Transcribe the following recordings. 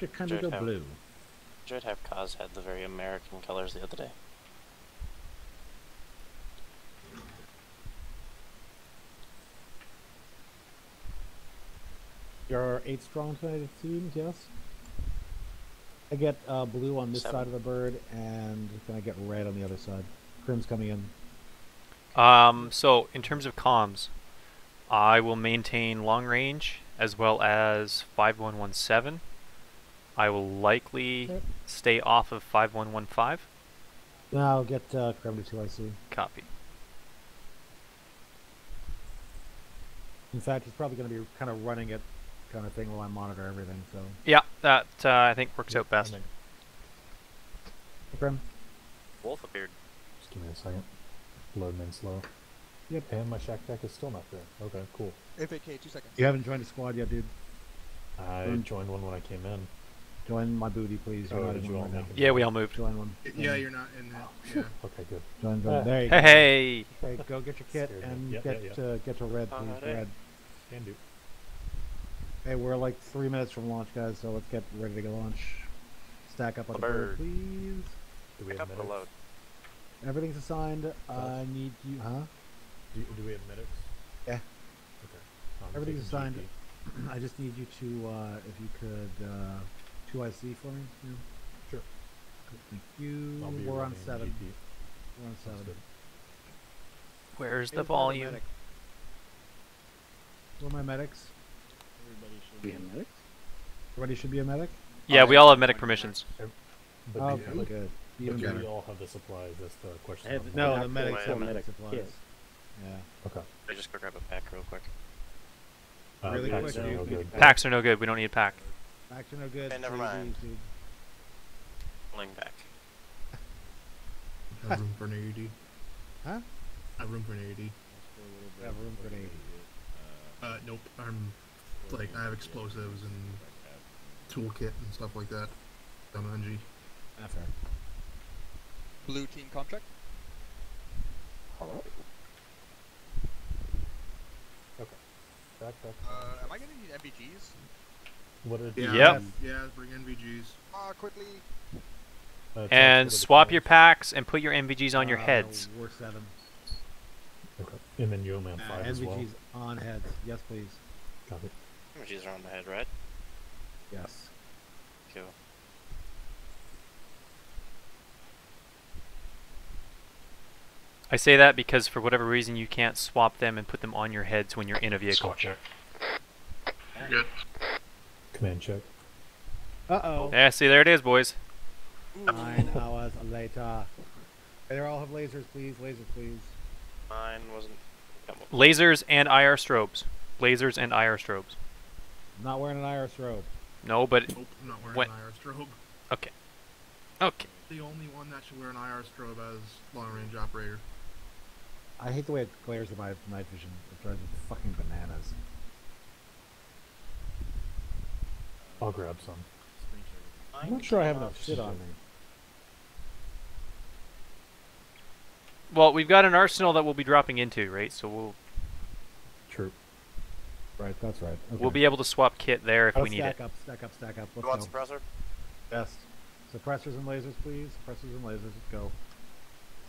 Arctic Condigo Jared have- blue. Should have Kaz had the very American colors the other day. There are eight strong tonight, it seems, yes? I get uh, blue on this Seven. side of the bird, and then I get red on the other side. Crim's coming in. Um, so in terms of comms, I will maintain long range as well as 5117. I will likely Yep. stay off of 5115. Now I'll get uh, Crim to 2IC. Copy. In fact, he's probably going to be kind of running it kind of thing while I monitor everything, so. Yeah, that uh, I think works out best. And then- Wolf appeared. Just give me a second. Loading in slow. Yep. And my shack deck is still not there. Okay, cool. FAK, two seconds. You haven't joined the squad yet, dude. I Mm. joined one when I came in. Join my booty, please. You're Oh, not you all right now. make it? Yeah, we all moved. Join one. Yeah, you're not in that. Yeah. Okay, good. Join, join. Ah. There you Hey, go. hey! Okay, go get your kit and Yep, get yeah, Uh, get to red, please. Alright. Red. Can do. Hey, we're like three minutes from launch, guys. So let's get ready to go launch. Stack up on the bird, bird. please. Do we Pick have up the medics? load. Everything's assigned. I need you, huh? Do, do we have medics? Yeah. Okay. I'm Everything's assigned. I just need you to, uh, if you could, uh, two IC for me. Yeah. Sure. Good, Thank you. I'll be We're on seven. GP. We're on seven. Where's Hey, the where's all volume? medic? Where are my medics? Everybody should be a medic? Everybody should be a medic. Yeah, we all have medic permissions. But Oh, okay, good. Even Okay. better. we all have the supplies? That's the question. Have I'm the- No, Not the medics have medic medic supplies. kit. Yeah. Okay. I just go grab a pack real quick. Uh, Really packs quick, are no good. Packs are no good. We don't need a pack. Packs are no good. Okay, never Please, mind. dude. Pulling back. I have room for an AED. Huh? I have room for an AED. Have room for an AED. Uh, nope. I'm like I have explosives and toolkit and stuff like that. Down on NG. Not fair. Blue team contract. Hello. Okay. Back, back. Uh, am I gonna need NVGs? What are Yeah. Yep. Yeah. Bring NVGs. Uh, quickly. uh, And swap your packs. packs and put your NVGs on your Uh, heads. We're seven. Okay. And then Yo Man Uh, 5 as well. NVG's on heads. Yes, please. Copy. Images are on the head, right? Yes. Cool. I say that because for whatever reason you can't swap them and put them on your heads when you're in a vehicle. check. Good. Command check. Uh oh. Yeah, see there it is, boys. Nine hours later. Hey, they all have lasers, please. Lasers, please. Mine wasn't. Lasers and IR strobes. Lasers and IR strobes. I'm not wearing an IR strobe. No, but Nope. I'm not wearing What- an IR strobe. okay. Okay. The only one that should wear an IR strobe as long range operator. I hate the way it glares in my night vision. It drives me fucking bananas. I'll grab some. I'm not sure I have enough shit on me. Well, we've got an arsenal that we'll be dropping into, right? So we'll True. Right, that's right. Okay. we'll be able to swap kit there if Let's we need it. stack it. up, stack up, stack up. You Let's want go. suppressor? Yes. Suppressors and lasers, please. Suppressors and lasers. Go.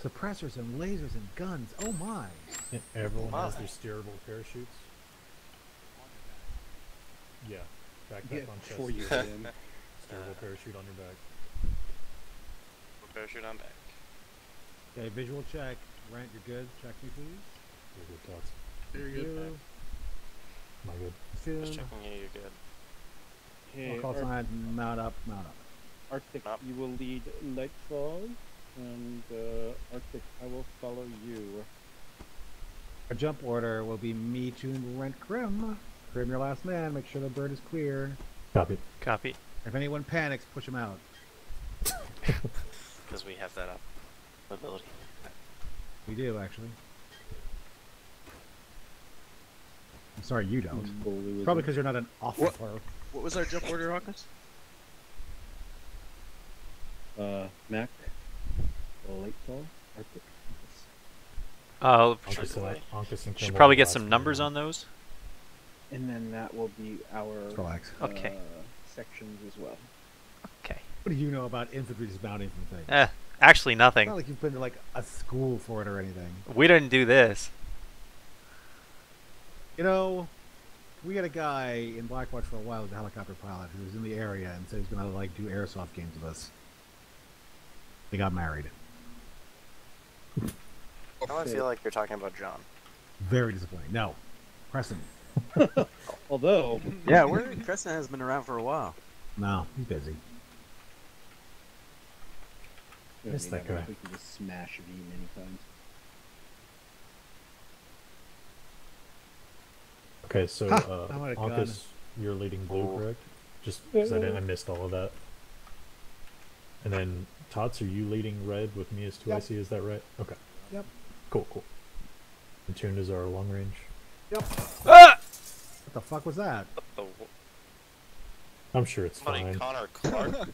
Suppressors and lasers and guns. Oh my. Yeah, everyone has My. their steerable parachutes. Yeah. Backpack Yeah, on chest. before you hit him. Steerable parachute on your back. Parachute on back. Okay, visual check. Rent, you're good. Check me, please. Very good thoughts. There you go. You. Am I good? Soon. Just checking you, you're good. Okay, I'll call Ar- sign. Mount up. Mount up. Arctic, Up. you will lead Nightfall, and uh, Arctic, I will follow you. Our jump order will be me to rent Krim. Krim, your last man. Make sure the bird is clear. Copy. Copy. If anyone panics, push him out. Because we have that up. Ability. We do, actually. I'm sorry, you don't. Bully Probably because you're not an officer. What was our jump order, Hawkins? Uh, Mac, Lightfall, Arctic. Uh, Ankus and, away. Ankus and should probably get some numbers on those. And then that will be our Relax. Okay. uh, sections as well. Okay. What do you know about infantry dismounting from things? Eh, actually It's nothing. not like you've been to like a school for it or anything. We didn't do this. You know, we had a guy in Blackwatch for a while, who's a helicopter pilot, who was in the area and said he's gonna like do airsoft games with us. They got married. Now I feel like you're talking about John. Very disappointing. No, Preston. Although, Yeah, where Crescent has been around for a while. No, he's busy. I Miss that I don't know guy. We can just smash V many times. Okay, so Ha! uh, I. Ankus, you're leading blue, Oh. correct? Just because I, didn't- I missed all of that. And then Tots, are you leading red with me as two Yep. Is that right? Okay. Yep. Cool, cool. And Tune is our long range. Ah! What the fuck was that? I'm sure it's somebody fine. Connor Clark.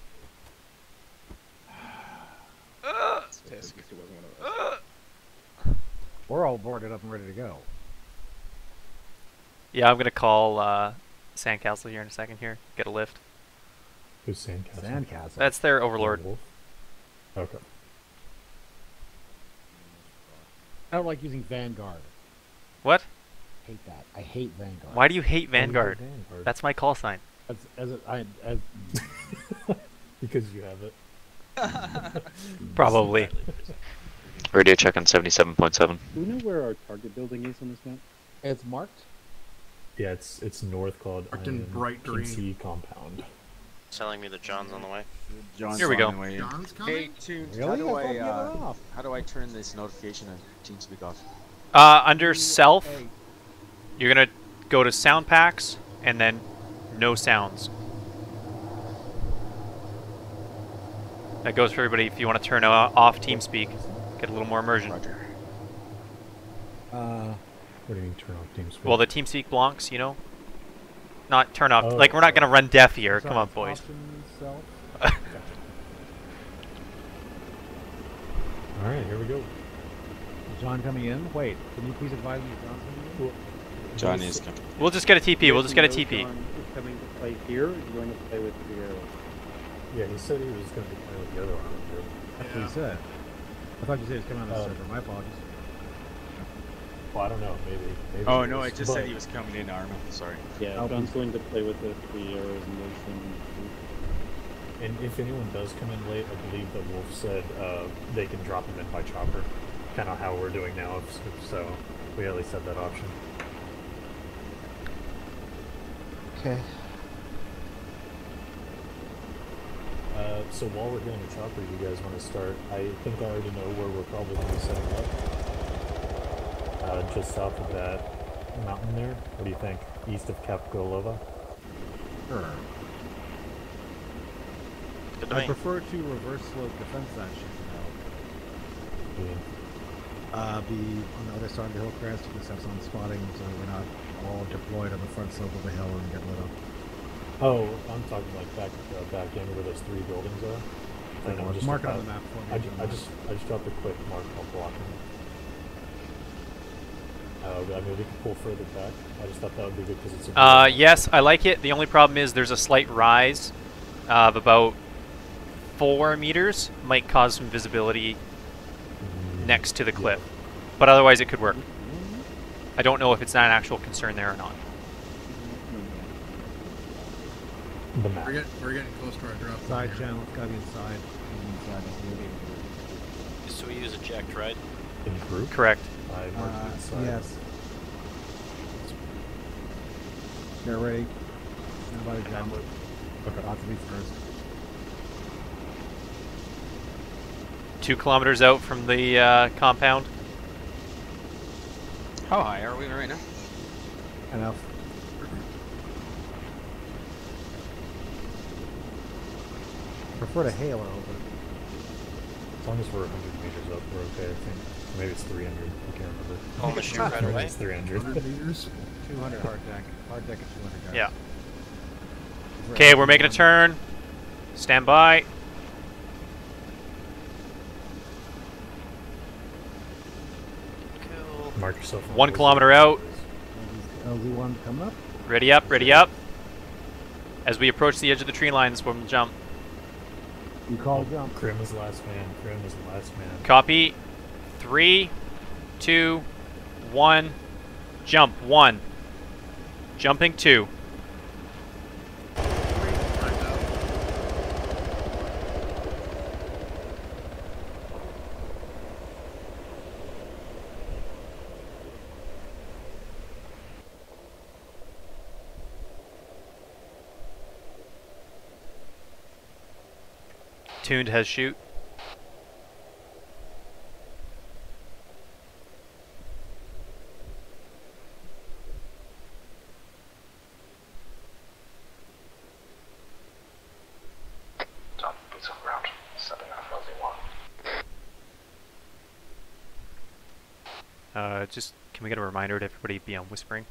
At least it wasn't one of us. We're all boarded up and ready to go. Yeah, I'm gonna call uh, Sandcastle here in a second. Here, get a lift. Who's Sandcastle? Sandcastle. That's their overlord. Wolf? Okay. I don't like using Vanguard. What? Hate that. I hate Vanguard. Why do you hate Why do you Vanguard? go Vanguard? That's my call sign. As, as, a, I, as because you have it. Probably. Radio check on 77.7. Do we know where our target building is on this map? it's marked. Yeah, it's it's north called Marked in Iron bright green. Sea compound. telling me that John's on the way. John's Here we go. on the way. John's Hey, coming? Tunes, Really? how do I I, thought you had uh, how do I turn this notification of TeamSpeak off? Uh, under self, Hey, you're gonna go to sound packs and then no sounds. That goes for everybody if you want to turn o- off TeamSpeak, get a little more immersion. Roger. uh, What do you mean turn off TeamSpeak? Well, the TeamSpeak blocks, you know? Not turn off. Oh. like, we're not gonna run deaf here. sorry, Come on, boys. option. All right, here we go. John coming in. Wait, can you please advise me if John's coming in? John is coming. We'll just get a TP. We'll just get a TP. John is coming to play here. Or is going to play with the arrow? Yeah, he said he was going to be playing with the other arm too. That's what he said. I thought you said he was coming on the Uh, server. My apologies. Well, I don't know. Maybe. maybe Oh no, I was, just said he was coming in Arma. Sorry. Yeah, Oh, John's please. going to play with the three arrows and motion. And if anyone does come in late, I believe that Wolf said uh, they can drop him in by chopper. Kind of how we're doing now. if- if So we at least have that option. Okay. Uh, so while we're here in the chopper, you guys want to start? I think I already know where we're probably going to set up. Uh, just south of that mountain there. What do you think? East of Kapgolova? Sure. Good I prefer to reverse slope defense that shit. You know. Yeah. Uh, be on the other side of the hill crest. You just have some spotting, so we're not all deployed on the front slope of the hill and get lit up. Oh, I'm talking like back uh, back in where those three buildings are. Take a And I'm just Mark it on about- the map for me. I, ju- I just I just dropped a quick mark on blocking. Uh, I mean, we can pull further back. I just thought that would be good because it's. A Uh, yes, I like it. The only problem is there's a slight rise of about four meters. Might cause some visibility Mm, next to the yeah. cliff, but otherwise it could work. I don't know if it's not an actual concern there or not. The map. We're, get, we're getting close to our drop. Side here. channel. It's gotta be inside. Inside the So we use eject, right? In group. Correct. I marked Uh, it inside. yes. They're ready. Stand by the jump. Okay. Lots of these first. Two kilometers out from the uh, compound. How high are we right now? Enough. Prefer to hail it over. As long as we're 100 meters up, we're okay. I think maybe it's 300. I can't remember. On the shoot right Maybe away. It's 300. 100 meters. 200 hard deck. Hard deck is 200 guys. Yeah. Okay, we're making a turn. Stand by. Mark yourself. on One kilometer wizard. out. LZ1 coming up. Ready up, ready up. As we approach the edge of the tree line, this one will jump. You call oh, jump. Krim is the last man. Krim is the last man. Copy. Three, two, one. Jump. One. Jumping two. Right now. Tuned has shoot. Top boots on ground. Stepping off Fuzzy 1. Uh, just can we get a reminder to everybody be on whispering?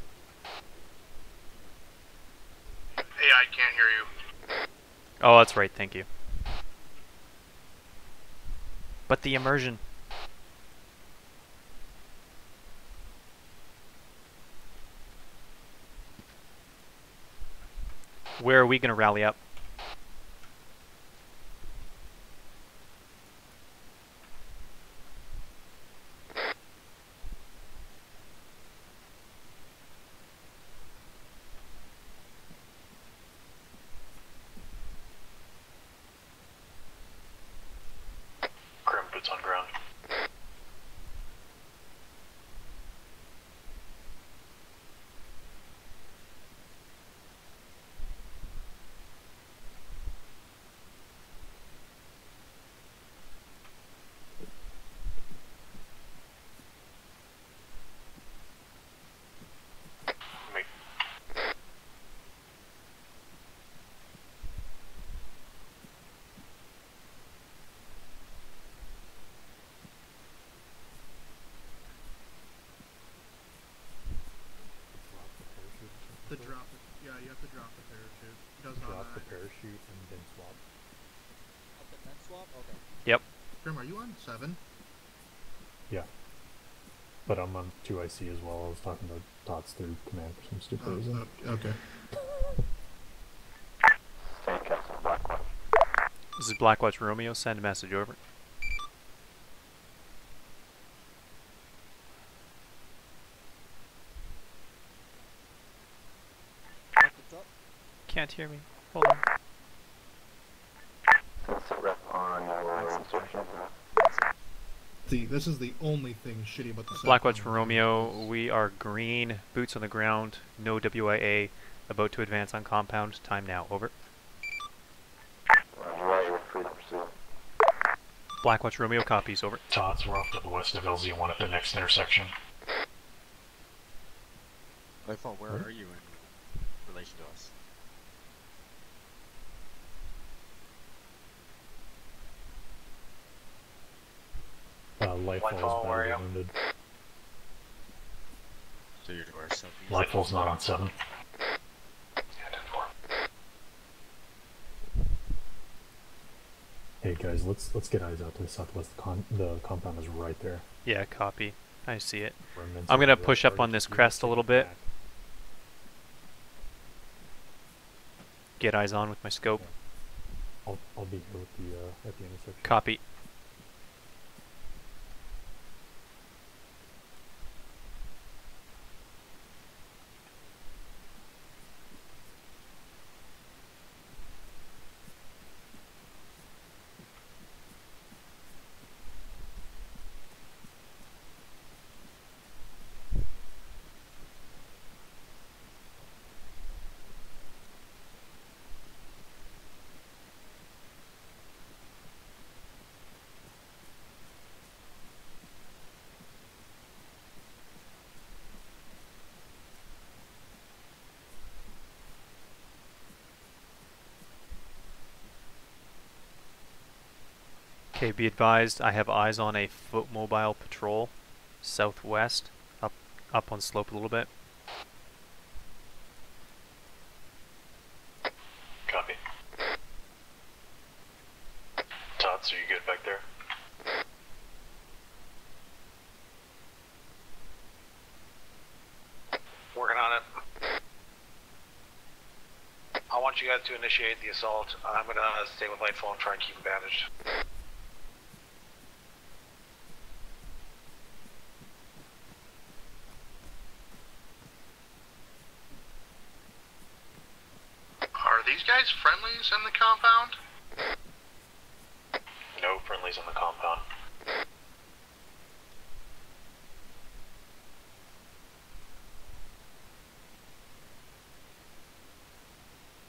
Hey, I can't hear you. Oh, that's right. Thank you. But the immersion. Where are we going to rally up? Grim boots on ground. Make The drop. Yeah, you have to drop the parachute. It does not. Drop the uh, parachute and then swap. Up and then swap? Okay. Grim, are you on seven? Yeah. But I'm on 2IC as well. I was talking to Tots through command for some stupid Oh, reason. oh, okay. Sand Blackwatch. This is Blackwatch Romeo. Send a message over. Up the top. Can't hear me. Hold on. That's a rep on your insertion. See, this is the only thing shitty about the Blackwatch Satcom Romeo. We are green. Boots on the ground. No WIA. About to advance on compound. Time now. Over. Right, you're free to pursue. Blackwatch Romeo copies. Over. Tots, we're off to the west of LZ1 at the next intersection. Lightfall, where Where? are you in relation to us? Lightfall Lightfall, is badly wounded. So you're to our southeast. Lightfall's not on 7. Hey guys, let's let's get eyes out to the southwest. The, con- the compound is right there. Yeah, copy. I see it. Remnants I'm gonna push up on this crest a little bit. Get eyes on with my scope. I'll I'll be here with the uh, at the intersection. Copy. Okay, be advised, I have eyes on a foot mobile patrol southwest, up up on slope a little bit. Copy. Tots, are you good back there? Working on it. I want you guys to initiate the assault. I'm gonna stay with Lightfall and try and keep him bandaged. Are these guys friendlies in the compound? No friendlies in the compound.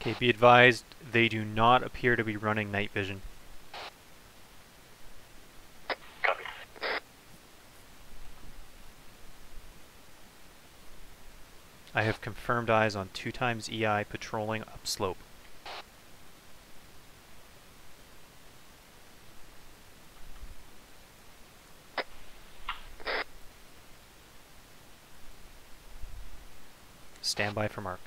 Okay, be advised, they do not appear to be running night vision. Copy. I have confirmed eyes on two times EI patrolling upslope. Stand by for mark.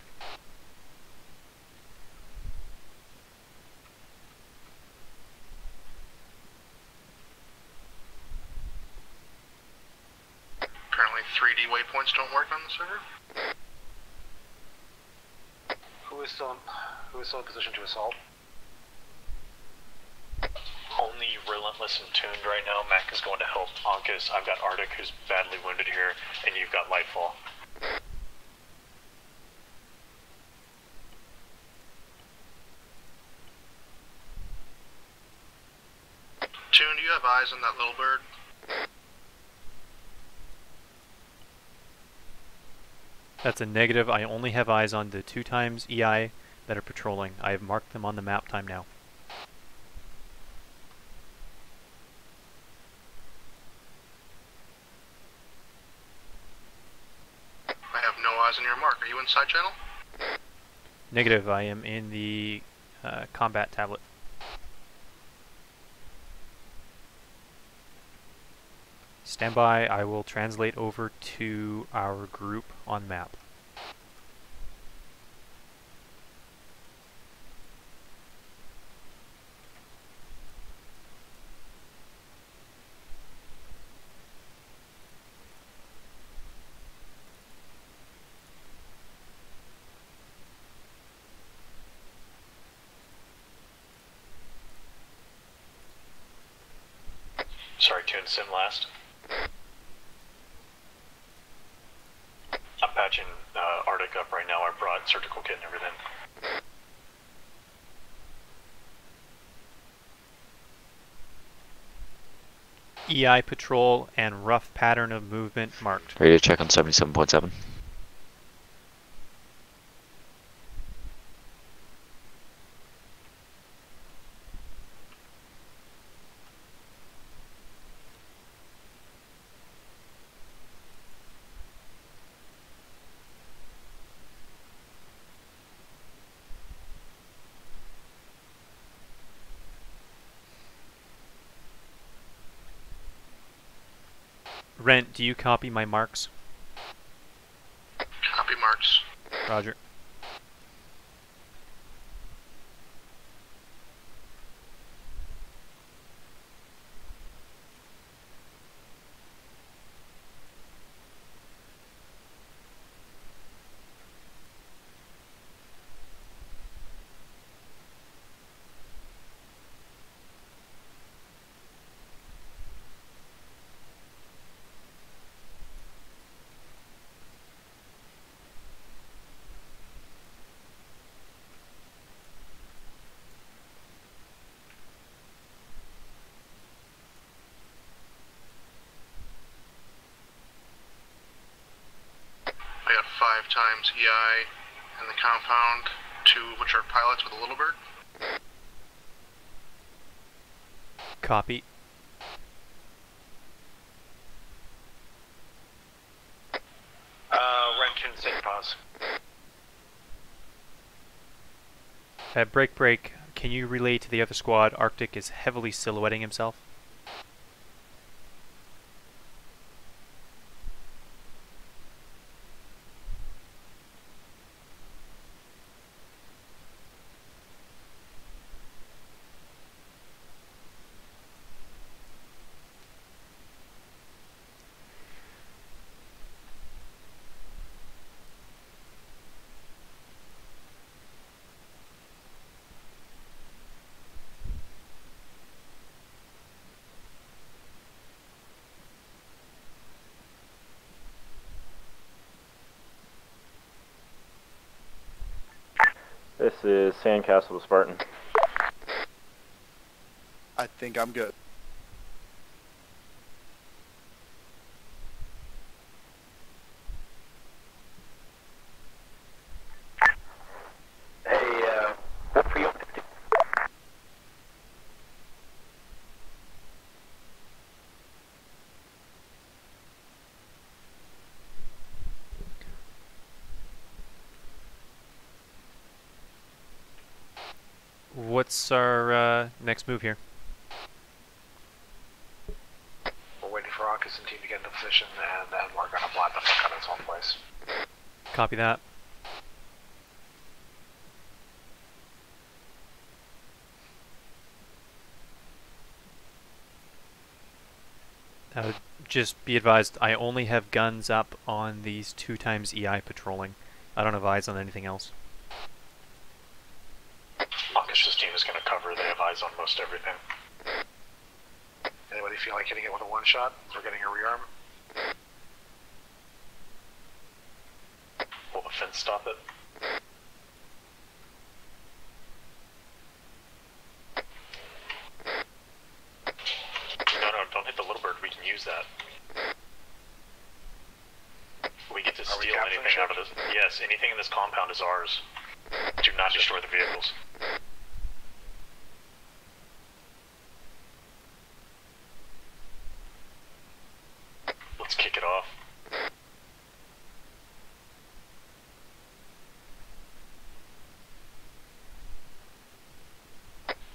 Apparently 3D waypoints don't work on the server. Who is still in, who is still in position to assault? Only relentless and tuned right now. Mac is going to help Ankus. I've got Arctic who's badly wounded here, and you've got Lightfall. Tune, do you have eyes on that little bird? That's a negative. I only have eyes on the two times EI that are patrolling. I have marked them on the map time now. I have no eyes on your mark. Are you inside channel? Negative. I am in the uh, combat tablet. Stand by. I will translate over to our group on map. Sorry, Tune, sim last. I'm patching uh, Arctic up right now. I brought surgical kit and everything. EI patrol and rough pattern of movement marked. Radio check on 77.7. Rent, do you copy my marks? Copy marks. Roger. I got five times EI in the compound, two of which are pilots with a little bird. Copy. Uh, Renton, sit pause. At break break, can you relay to the other squad Arctic is heavily silhouetting himself? Sandcastle to Spartan. I think I'm good. Hey, uh, what for you? What's our uh, next move here? We're waiting for Arcus and team to get into position, and then we're gonna blind the fuck out of its own place. Copy that. Uh, just be advised, I only have guns up on these two times EI patrolling. I don't have eyes on anything else. Arcus's team is gonna cover. They have eyes on most everything. Anybody feel like hitting it with a one shot or getting a rearm? Will the fence stop it? No, no, don't hit the little bird. We can use that. We get to Are steal anything out of this. Yes, anything in this compound is ours. Do not destroy the vehicles. Let's kick it off.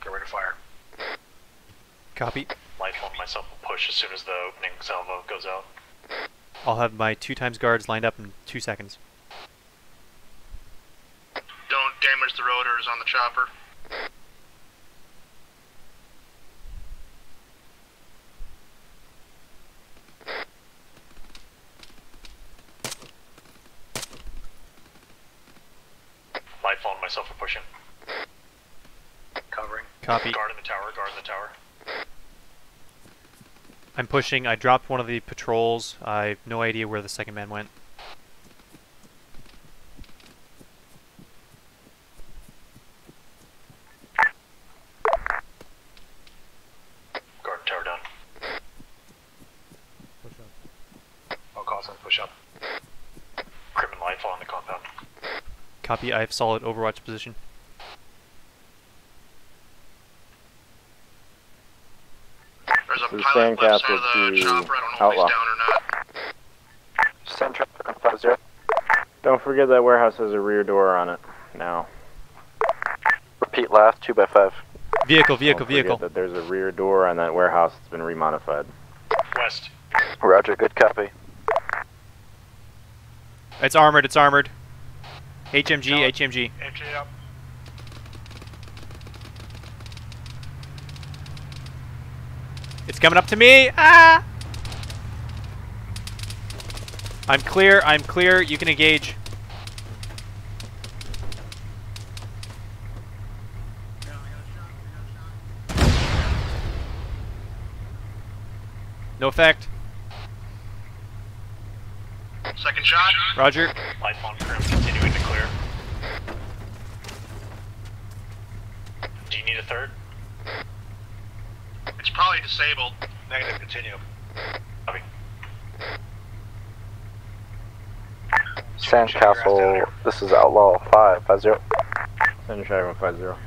Get ready to fire. Copy. Lifeline myself will push as soon as the opening salvo goes out. I'll have my two times guards lined up in two seconds. Don't damage the rotors on the chopper. Lifeline and myself are pushing. Covering. Copy. Guard in the tower, guard in the tower. I'm pushing. I dropped one of the patrols. I have no idea where the second man went. Guard tower down. Push up. I'll call some push up. Crim and Lightfall on the compound. Copy. I have solid Overwatch position. There's a This is pilot left side Sandcastle to chopper. I don't know Outlaw. he's down or not. Send traffic on 50. Don't forget that warehouse has a rear door on it now. Repeat last, 2 by 5 Vehicle, vehicle, Don't vehicle. that there's a rear door on that warehouse that's been remodified. West. Roger, good copy. It's armored. It's armored. HMG, HMG. MJ up. It's coming up to me. Ah! I'm clear. I'm clear. You can engage. No effect. Second shot. Roger. Lifeline Crim continuing to clear. Do you need a third? It's probably disabled. Negative, continue. Copy. Sandcastle, this is Outlaw 550. Send Dragon 50.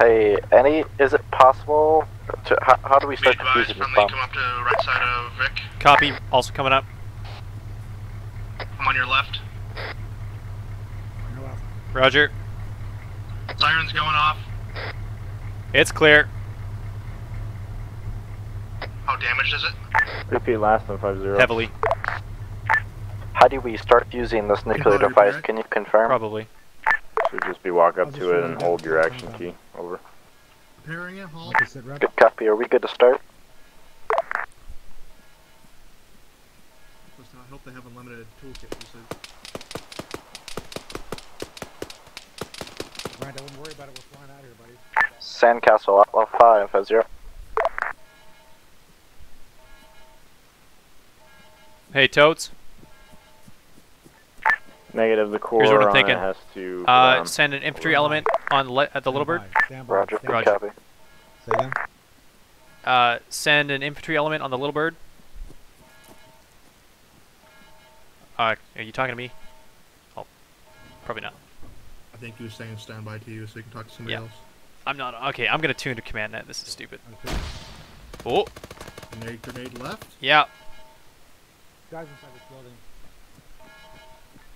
Hey, any, is it possible to, how, how do we start advised, defusing this friendly, bomb? come up to right side of Vic. Copy. Also coming up. I'm on your left. On your left. Roger. Siren's going off. It's clear. How is it? Repeat last on 50. Heavily. How do we start using this nuclear device? Can you confirm? Probably. Should just be walk up to it and hold your action key. Over. Preparing it, hold. Good copy. Are we good to start? I hope they have unlimited toolkit usage. Ryan, I wouldn't worry about it. We're flying out of here, buddy. Sandcastle, Outlaw 550. Hey, Totes. Negative. The core Here's what I'm on thinking. has to. Uh, um, send an infantry element on le- at the Little Bird. Roger. Roger. Copy. Say again. Uh, send an infantry element on the Little Bird. Uh, are you talking to me? Oh, probably not. I think he was saying standby to you so you can talk to somebody Yeah. else. I'm not. Okay, I'm gonna tune to command net. This is stupid. Oh, Grenade, grenade left. yeah. Guys inside this building.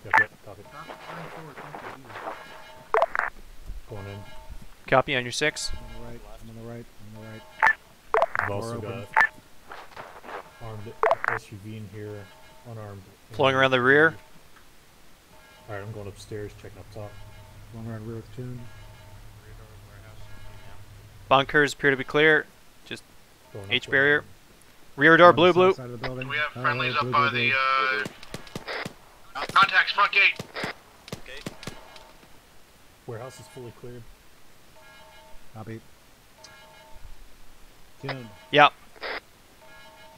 Yep, yep, copy. Going in. Copy on your six. I'm on the right. I'm on the right. I'm on the right. I've Door also open. got armed SUV in here, unarmed. Flowing around the rear. Alright, I'm going upstairs, checking up top. One around rear with tune. Bunkers appear to be clear. Just H there. barrier. Rear door, blue, south blue. Side of the building. We have Oh, friendlies blue, up blue, by blue. the, uh... Contacts front gate! Warehouse is fully cleared. Copy. Tune. Yeah.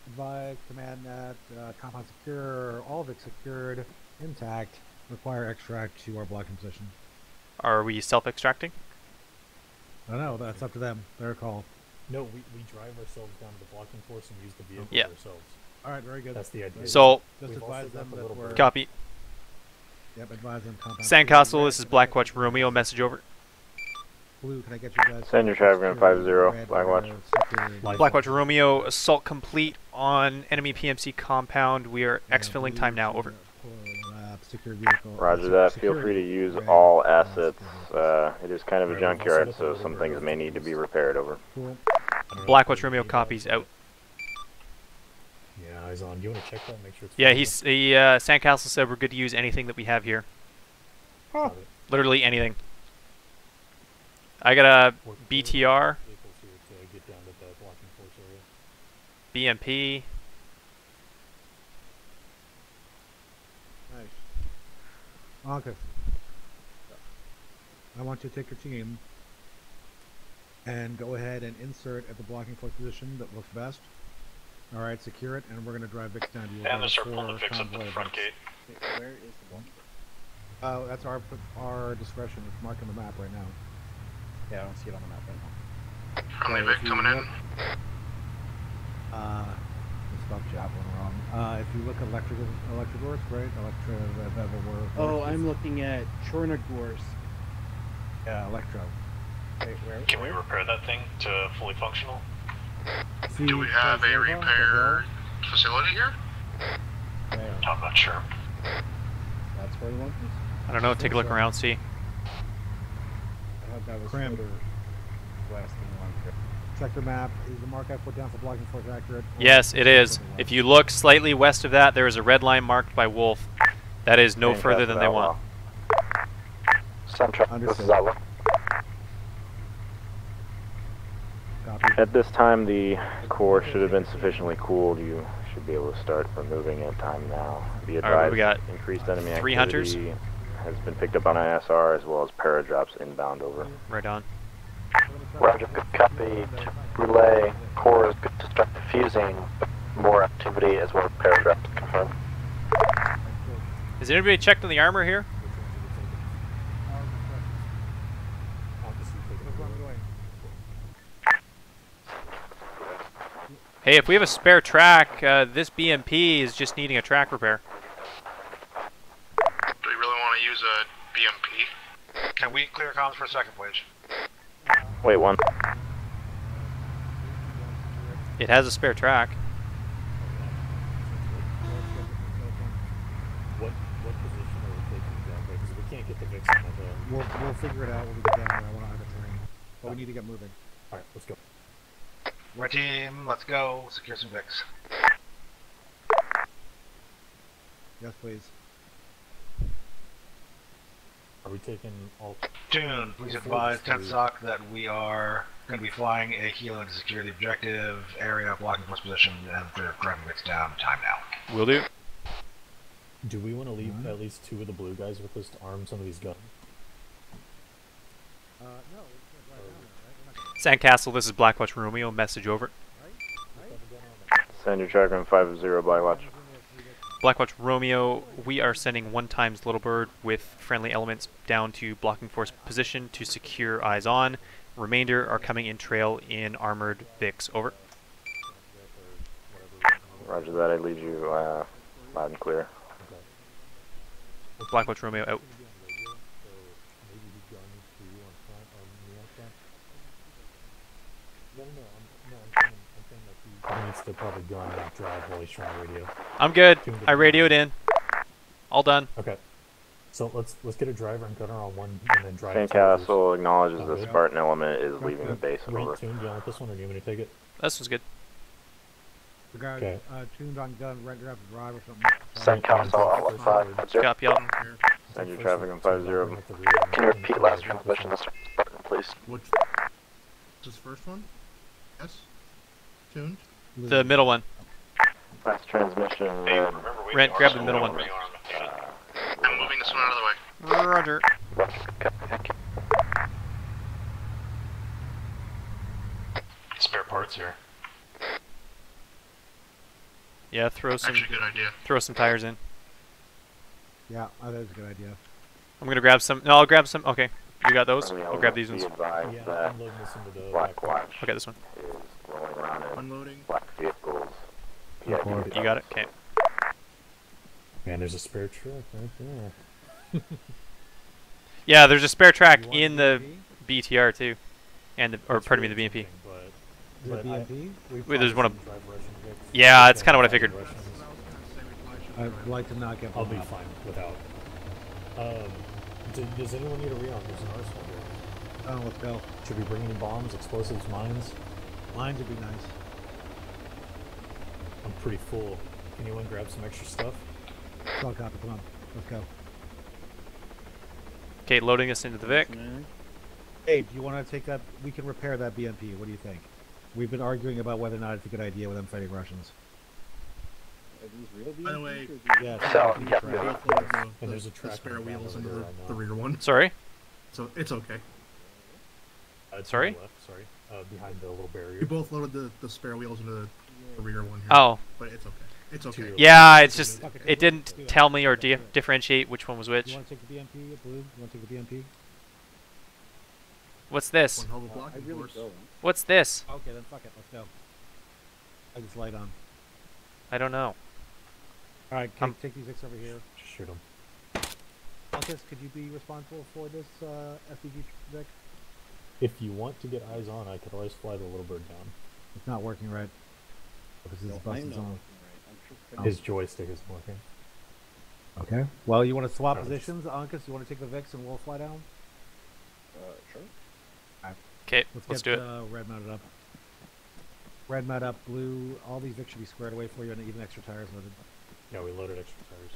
Advise command net, uh, compound secure, all of it secured, intact. Require extract to our blocking position. Are we self-extracting? I don't know, that's up to them. Their call. No, we, we drive ourselves down to the blocking force and use the vehicle Yeah. ourselves. Alright, very good. That's the idea. So, Just We've advise them that little we're... copy. Yep, advise them Sandcastle, this is Blackwatch Romeo. Message over. Blue, can I get you guys? Send your traffic gun secure, 50, Blackwatch. uh, secured. Life- Blackwatch Romeo, assault complete on enemy PMC compound. We are Yeah, exfilling time now. Over. full lab, secure vehicle. uh, Roger that. Feel free to use all uh, assets. Uh, it is kind of a Alright, we've also junkyard, so some things may need to be repaired over. Cool. I don't know if Blackwatch Romeo copies out. Yeah, eyes on. Do you want to check that? Make sure it's Yeah, full? he's he. Uh, Sandcastle said we're good to use anything that we have here. Got it. Literally anything. I got a Working together with BTR, vehicles here to get down to the blocking force area. BMP. Nice. Okay. I want you to take your team and go ahead and insert at the blocking force position that looks best. All right, secure it, and we're gonna drive Vix down to you. And they start pulling the Vix up to the front gate. Where is the bunker? Oh, that's our our discretion. It's marked on the map right now. Yeah, I don't see it on the map right now. Friendly Okay, if Vic you coming in. look- Uh, I spelled Joplin wrong. Uh, if you look at electrical electric doors, right? Electro, that, that were. Oh, I'm looking at Chernogorsk. Yeah, electro. Wait, where? Can we repair that thing to fully functional? See, Do we have a repair facility here? Where? I'm not sure. That's where the bunker is? I don't know. Take a look around. See. I thought that was Cram. further west than one. hill. Check the map. Is the mark I put down for blocking force accurate? Yes, it it is. If you look slightly west of that, there is a red line marked by Wolf. That is no further than they Outlaw. want. Central, this Understood. is Outlaw. Copy. At this time, the core should have been sufficiently cooled. You should be able to start removing at time now. Be All right, what advised, we got? increased enemy Three hunters? activity has been picked up on ISR as well as paradrops inbound over. Right on. Roger, good copy. To relay, core is good to start defusing. More activity as well as paradrops to confirm. Has anybody checked on the armor here? Obviously, taking That's a where I'm look. going. Hey, if we have a spare track, uh, this BMP is just needing a track repair. Do we really want to use a BMP? Can we clear comms for a second, please? Wait, one. It has a spare track. What what position are we taking exactly? Because we can't get the Vix on the hill. We'll, we'll figure it out when we get down there. I want to have a terrain. But we need to get moving. All right, let's go. Red team, let's go. Secure some Vix. Yes, please. Are we taking all? Tune, please advise Tensock that we are going to be flying a kilo to secure the objective area, blocking force position, and they're driving Vix down. Time now. Will do. Do we want to leave Alright. at least two of the blue guys with us to arm some of these guns? Uh, no, we can't drive down there, right? We're not Sandcastle, this is Blackwatch Romeo. Message over. Send your tracker in 50 Blackwatch. Blackwatch Romeo, we are sending one times Little Bird with friendly elements down to blocking force position to secure eyes on. Remainder are coming in trail in armored Vix. Over. Roger that. I lead you uh, loud and clear. Blackwatch Romeo out. No, no, I'm, no, I'm saying, I'm saying that he needs to probably go on and drive while he's trying to radio. I'm good. I radioed in. All done. Okay. So let's let's get a driver and gunner on one, and then drive. Sandcastle acknowledges Oh, the yeah. Spartan element is leaving the base. You want Over. tuned? Do you want this one, or do you want me to take it? This one's good. The guy Okay. uh, tuned on gun, red grab to drive or something. Sandcastle outlet five. Zero. Copy all. Send your traffic on five zero. Can you repeat last transmission, Mr. Spartan, please? Which? This first one? Yes. Tuned. The middle one. Last transmission. Hey, remember Rent, grab the middle one. rearmed. I'm moving this one out of the way. Roger. Copy, thank. Spare parts here. Yeah, throw some Actually, good idea. throw some tires in. Yeah, I think it's a good idea. I'm gonna grab some. No, I'll grab some. Okay, you got those. I'll grab these ones. Yeah, that I'm loading this into the Black backpack. Watch Okay, this one. Is rolling around in Unloading. black vehicles. Go for it. You got it. Okay. Man, there's a spare truck right there. Yeah, there's a spare track You in the the BTR too, and the or That's pardon me, the BMP. But, Is but I- BMP? we Wait, there's one of- shouldn't drive Russian Vics. Yeah, We it's kinda what I figured. Russians. I'd like to not get I'll be up. fine without. Um, do, does anyone need a rearm? There's an arsenal here. Oh, let's go. Should we bring any bombs, explosives, mines? Mines would be nice. I'm pretty full. Anyone grab some extra stuff? Call copy, come on. Let's go. Okay, loading us into the Vic. Hey, do you want to take that? We can repair that BMP. What do you think? We've been arguing about whether or not it's a good idea with them fighting Russians. Are these real By the way- BMPs Yeah, So, yeah, yeah. The, And there's a the spare on the wheels back into over the, the rear one. Sorry. So it's okay. Uh, to Sorry? left, sorry. Uh, behind the little barrier. We both loaded the, the spare wheels into the, the rear one here. Oh, But it's okay. It's okay. yeah. It's just it, it didn't tell me or di- differentiate which one was which. You which. want to take the BMP, Blue? You want to take the BMP? What's this? One hell of a Uh, block, I of really What's this? Okay, then fuck it. Let's go. I just light on. I don't know. All right, Um, take, take these six over here. Just shoot them. Marcus, could you be responsible for this uh, SDG deck? If you want to get eyes on, I could always fly the little bird down. It's not working right. Because No, this I bus is know. on. Right. His joystick isn't working. Okay. Well, you want to swap Alright. positions, Ankus? You want to take the Vix and we'll fly down? Uh, sure. Okay, Let's, let's get do it. Uh, red mounted up. Red mount up, blue. All these Vix should be squared away for you, and even extra tires loaded. Yeah, we loaded extra tires.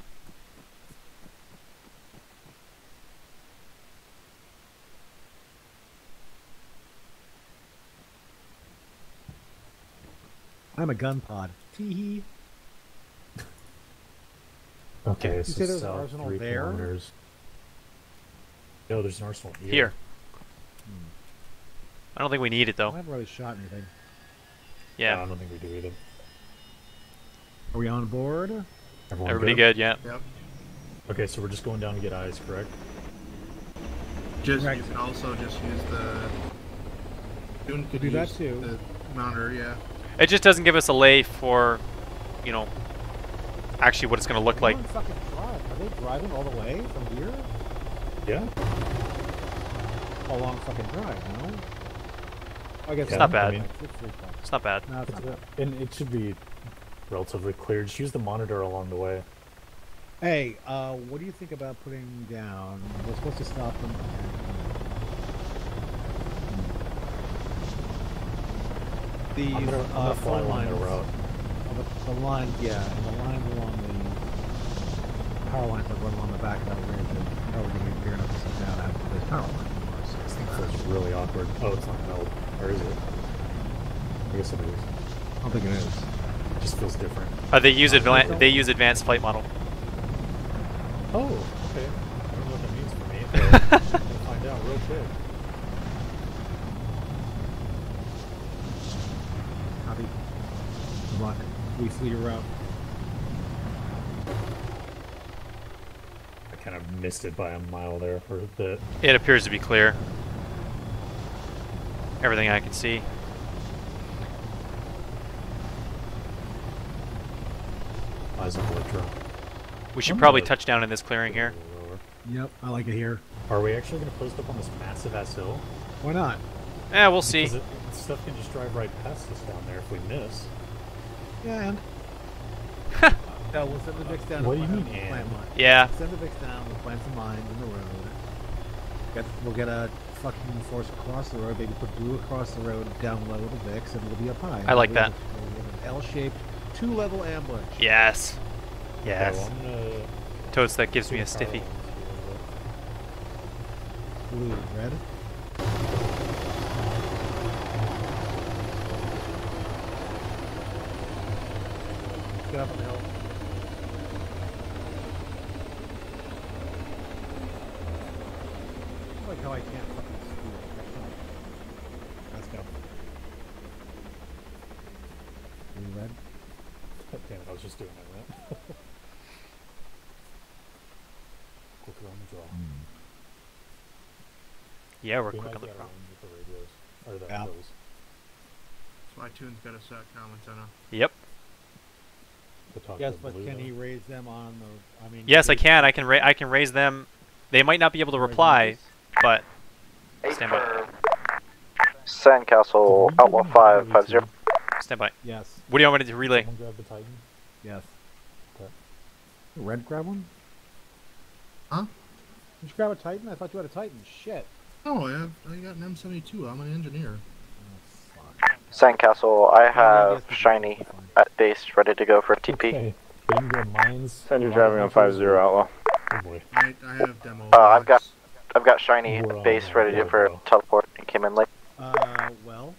I'm a gun pod. Tee Okay, You so say there's an arsenal three there? kilometers. No, there's an arsenal here. Here. Hmm. I don't think we need it though. I haven't really shot anything. Yeah. No, I don't think we do either. Are we on board? Everyone Everybody good? Yeah. Yep. Okay, so we're just going down to get eyes, correct? Just Correct. you can also just use the. You You could do that too. The mounter, yeah. It just doesn't give us a lay for, you know, actually what it's gonna look like. Come on, fucking drive. Are they driving all the way from here? Yeah. A long fucking drive, no? I guess It's not bad. I mean, It's pretty far. It's not bad. No, it's not bad. and it should be relatively clear. Just use the monitor along the way. Hey, uh, what do you think about putting down? We're supposed to stop them. These I'm gonna, I'm uh, phone along the lines. route. Oh, the, the line, yeah, and the lines along the power lines that run along the back of that bridge are probably going to be clear enough to sit down after this power line. of course. This thing feels really awkward. Oh, it's not held. Or is it? I guess it is. I don't think it is. It just feels different. Uh, they use advan- they use advanced flight model. Oh, okay. I don't know what that means for me, but we'll find out real quick. Copy. Good luck. We see your route. kind of missed it by a mile there for a bit. It appears to be clear. Everything I can see. Eyes on Electro. We should I'm probably touch down in this clearing here. Yep, I like it here. Are we actually going to post up on this massive ass hill? Why not? Yeah, we'll see. It, stuff can just drive right past us down there if we miss. Yeah, and. no, we'll send the Vix down. What do you mean, plant and? mine. Yeah. Send the Vix down. We'll plant some mines in the road. Get, we'll get a fucking force across the road. Maybe put blue across the road down low with the Vix, and it'll be up high. I like We'll that. we'll have an L-shaped, two-level ambush. Yes. Okay, Yes. well, I'm gonna Totes, that gives me a stiffy. Carl Blue, red. Get up on the hill. I like how I can't fucking screw it. I can't. Let's go. Blue, red. Damn it, I was just doing that, right? Quicker on the draw. Yeah, we're We quick on the get with the radios. Or the Yeah. those. So iTunes got a SATCOM antenna. Yep. The talk Yes, to but Blue can now. he raise them on the? I mean. Yes, I can. I can. Ra- I can raise them. They might not be able to reply, but stand by. Sandcastle, Can Outlaw do me a 550. favor, Stand by. Yes. What do you want me to relay? Someone grab the Titan. Yes. Okay. Red grab one? Huh? Did you grab a Titan? I thought you had a Titan. Shit. Oh, I have. I got an M72. I'm an engineer. Oh, fuck. Sandcastle, I have we can Shiny at base, ready to go for a TP. Okay. Can you go mines? Send your live driving on hunters, 5 Outlaw. Oh boy. I, I have demo. Uh, I've got- I've got Shiny We're at base, ready to road, for though. teleport. He came in late. Uh, well.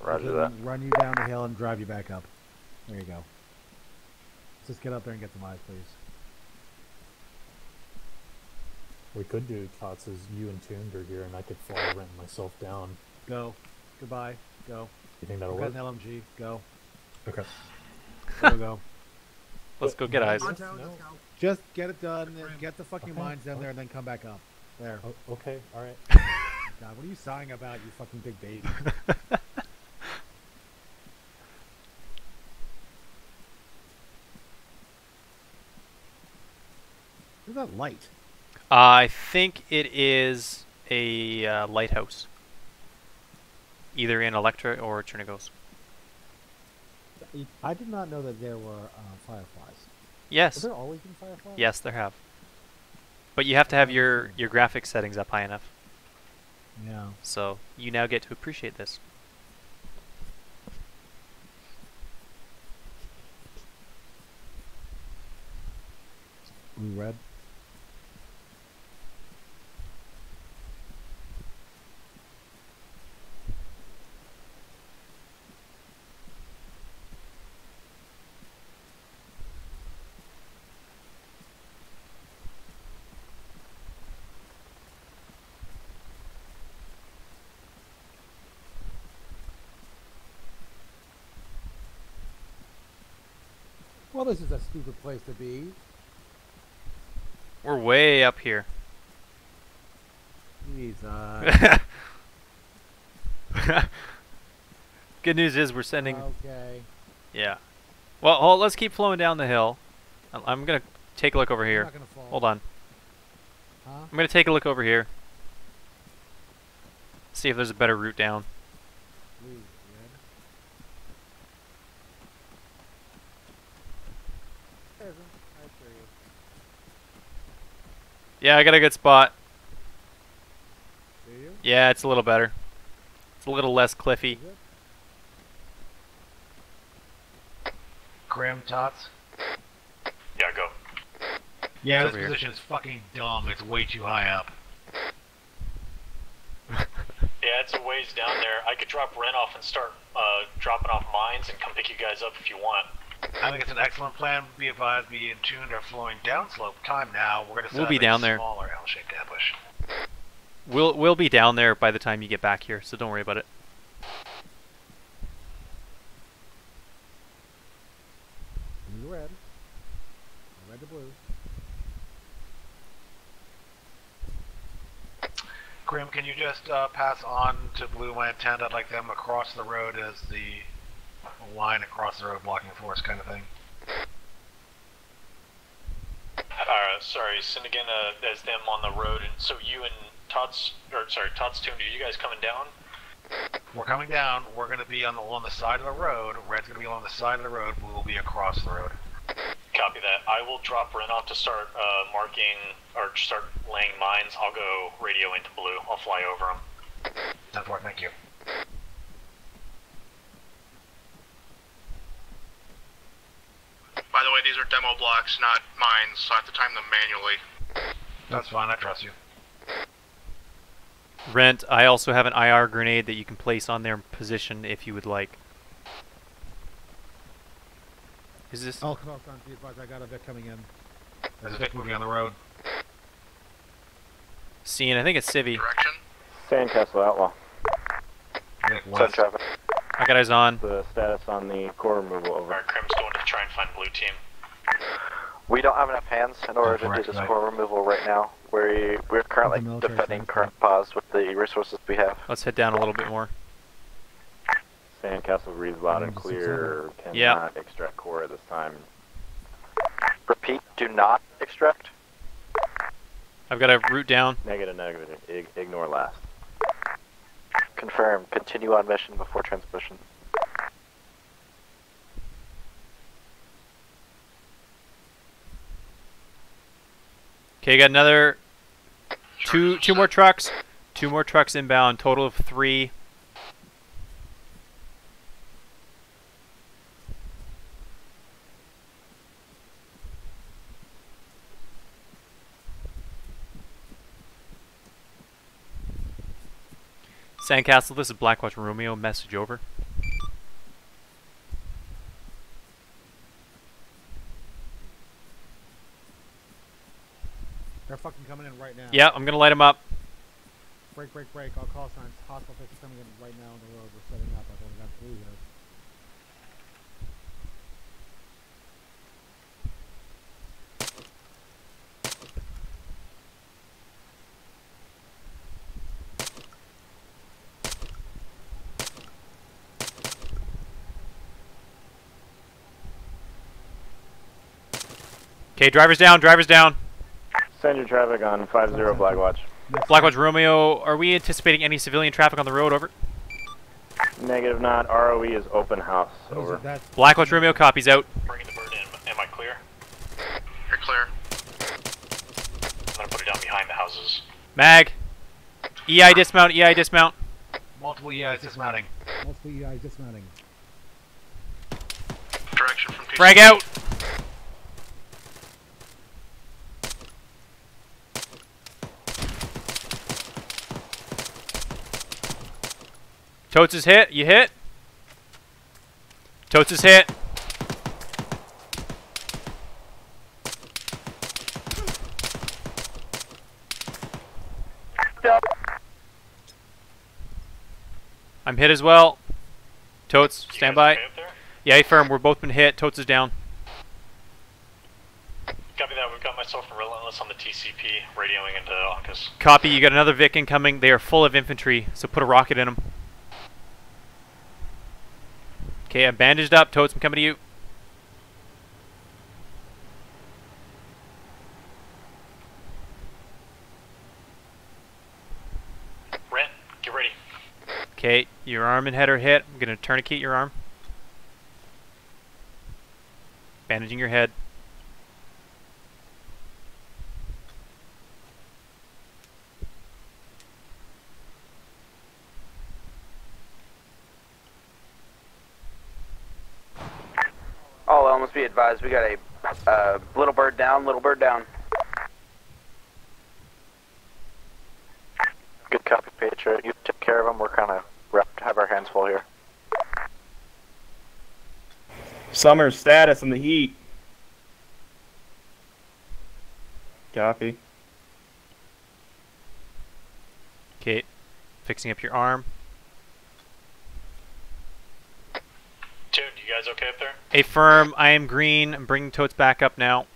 Roger that. Run you down the hill and drive you back up. There you go. Just get up there and get some eyes, please. We could do Tots as you and Tuned are here, and I could fall rent myself down. Go. Goodbye. Go. You think that'll I've work? got an LMG. Go. Okay. Go, go. Let's go get eyes. No. Just get it done. and Get the fucking Okay. mines down there and then come back up. There. Oh, okay. All right. God, what are you sighing about, you fucking big baby? What's that light? I think it is a uh, lighthouse, either in Electra or Chernogorsk. I did not know that there were uh, fireflies. Have Yes. there always been fireflies? Yes, there have. But you have to have your your graphics settings up high enough. Yeah. So you now get to appreciate this. Blue red. This is a stupid place to be. We're way up here. Jeez, uh, Good news is we're sending. okay. Yeah. Well, hold, let's keep flowing down the hill. I'm, gonna take a look over here. not gonna fall. Hold on. Huh? I'm gonna take a look over here. See if there's a better route down. Blue, red. There isn't. I assure you. Yeah, I got a good spot. Do you? Yeah, it's a little better. It's a little less cliffy. Is? Grim Tots. Yeah, go. Yeah, It's this position is fucking dumb. It's way too high up. Yeah, it's a ways down there. I could drop Ren off and start uh, dropping off mines and come pick you guys up if you want. I think it's an excellent plan. Be advised, be in tune or flowing downslope. Time now. We're gonna we'll be down there. L-shaped ambush. We'll we'll be down there by the time you get back here, so don't worry about it. Red, red to blue. Grim, can you just uh, pass on to Blue my intent? I'd like them across the road as the line across the road blocking force kind of thing. Uh, sorry, Syndigan, uh, as them on the road, and so you and Tots, or sorry, Tots Tune, are you guys coming down? We're coming down. We're going to be on the along the side of the road. Red's going to be along the side of the road. We will be across the road. Copy that. I will drop Ren off to start uh, marking or start laying mines. I'll go radio into Blue. I'll fly over them. Thank you. By the way, these are demo blocks, not mines, so I have to time them manually. That's fine. I trust you. Rent, I also have an IR grenade that you can place on their position if you would like. Is this? Oh, call sign, be advised, I got a Vic coming in. There's a Vic moving on the road. Seeing, I think it's Civi. Direction? Sandcastle Outlaw. Vic Send west. traffic. I got eyes on. The status on the core removal over. Alright, and find Blue Team. We don't have enough hands in order to do Correct, this right. core removal right now. We we're currently defending current pause with the resources we have. Let's head down a little bit more. Sandcastle reads loud and clear. Cannot Yeah. extract core at this time. Repeat, do not extract. I've got a route down. Negative, negative. Ig- ignore last. Confirm. Continue on mission before transmission. Okay, got another two two more trucks. Two more trucks inbound. Total of three. Sandcastle, this is Blackwatch Romeo. Message over. They're fucking coming in right now. Yeah, I'm gonna light them up. Break, break, break. All call signs. Hostile fix coming in right now on the road. We're setting up. I've only got blue here. Okay, drivers down. Drivers down. Send your traffic on 50 Blackwatch. Blackwatch Romeo, are we anticipating any civilian traffic on the road? Over. Negative not. ROE is open house. Over. That's Blackwatch Romeo copies out. Bringing the bird in. Am I clear? You're clear. I'm gonna put it down behind the houses. Mag. EI dismount. EI dismount. Multiple EIs dismounting. multiple EI dismounting. Direction from TC. Frag out. Totes is hit. You hit. Totes is hit. I'm hit as well. Totes, stand by. Yeah, firm. We're both been hit. Totes is down. Copy that. We've got myself and Relentless on the TCP, radioing into Uncas. Copy. You got another Vic incoming. They are full of infantry, so put a rocket in them. Okay, I'm bandaged up. Toads, I'm coming to you. Rent, get ready. Okay, your arm and head are hit. I'm gonna tourniquet your arm. Bandaging your head. All elements be advised. We got a uh, little bird down. Little bird down. Good copy, Patriot. You take care of them. We're kind of wrapped. Have our hands full here. Summer status on the heat. Copy. Okay, fixing up your arm. okay up there? A firm. I am green. I'm bringing totes back up now.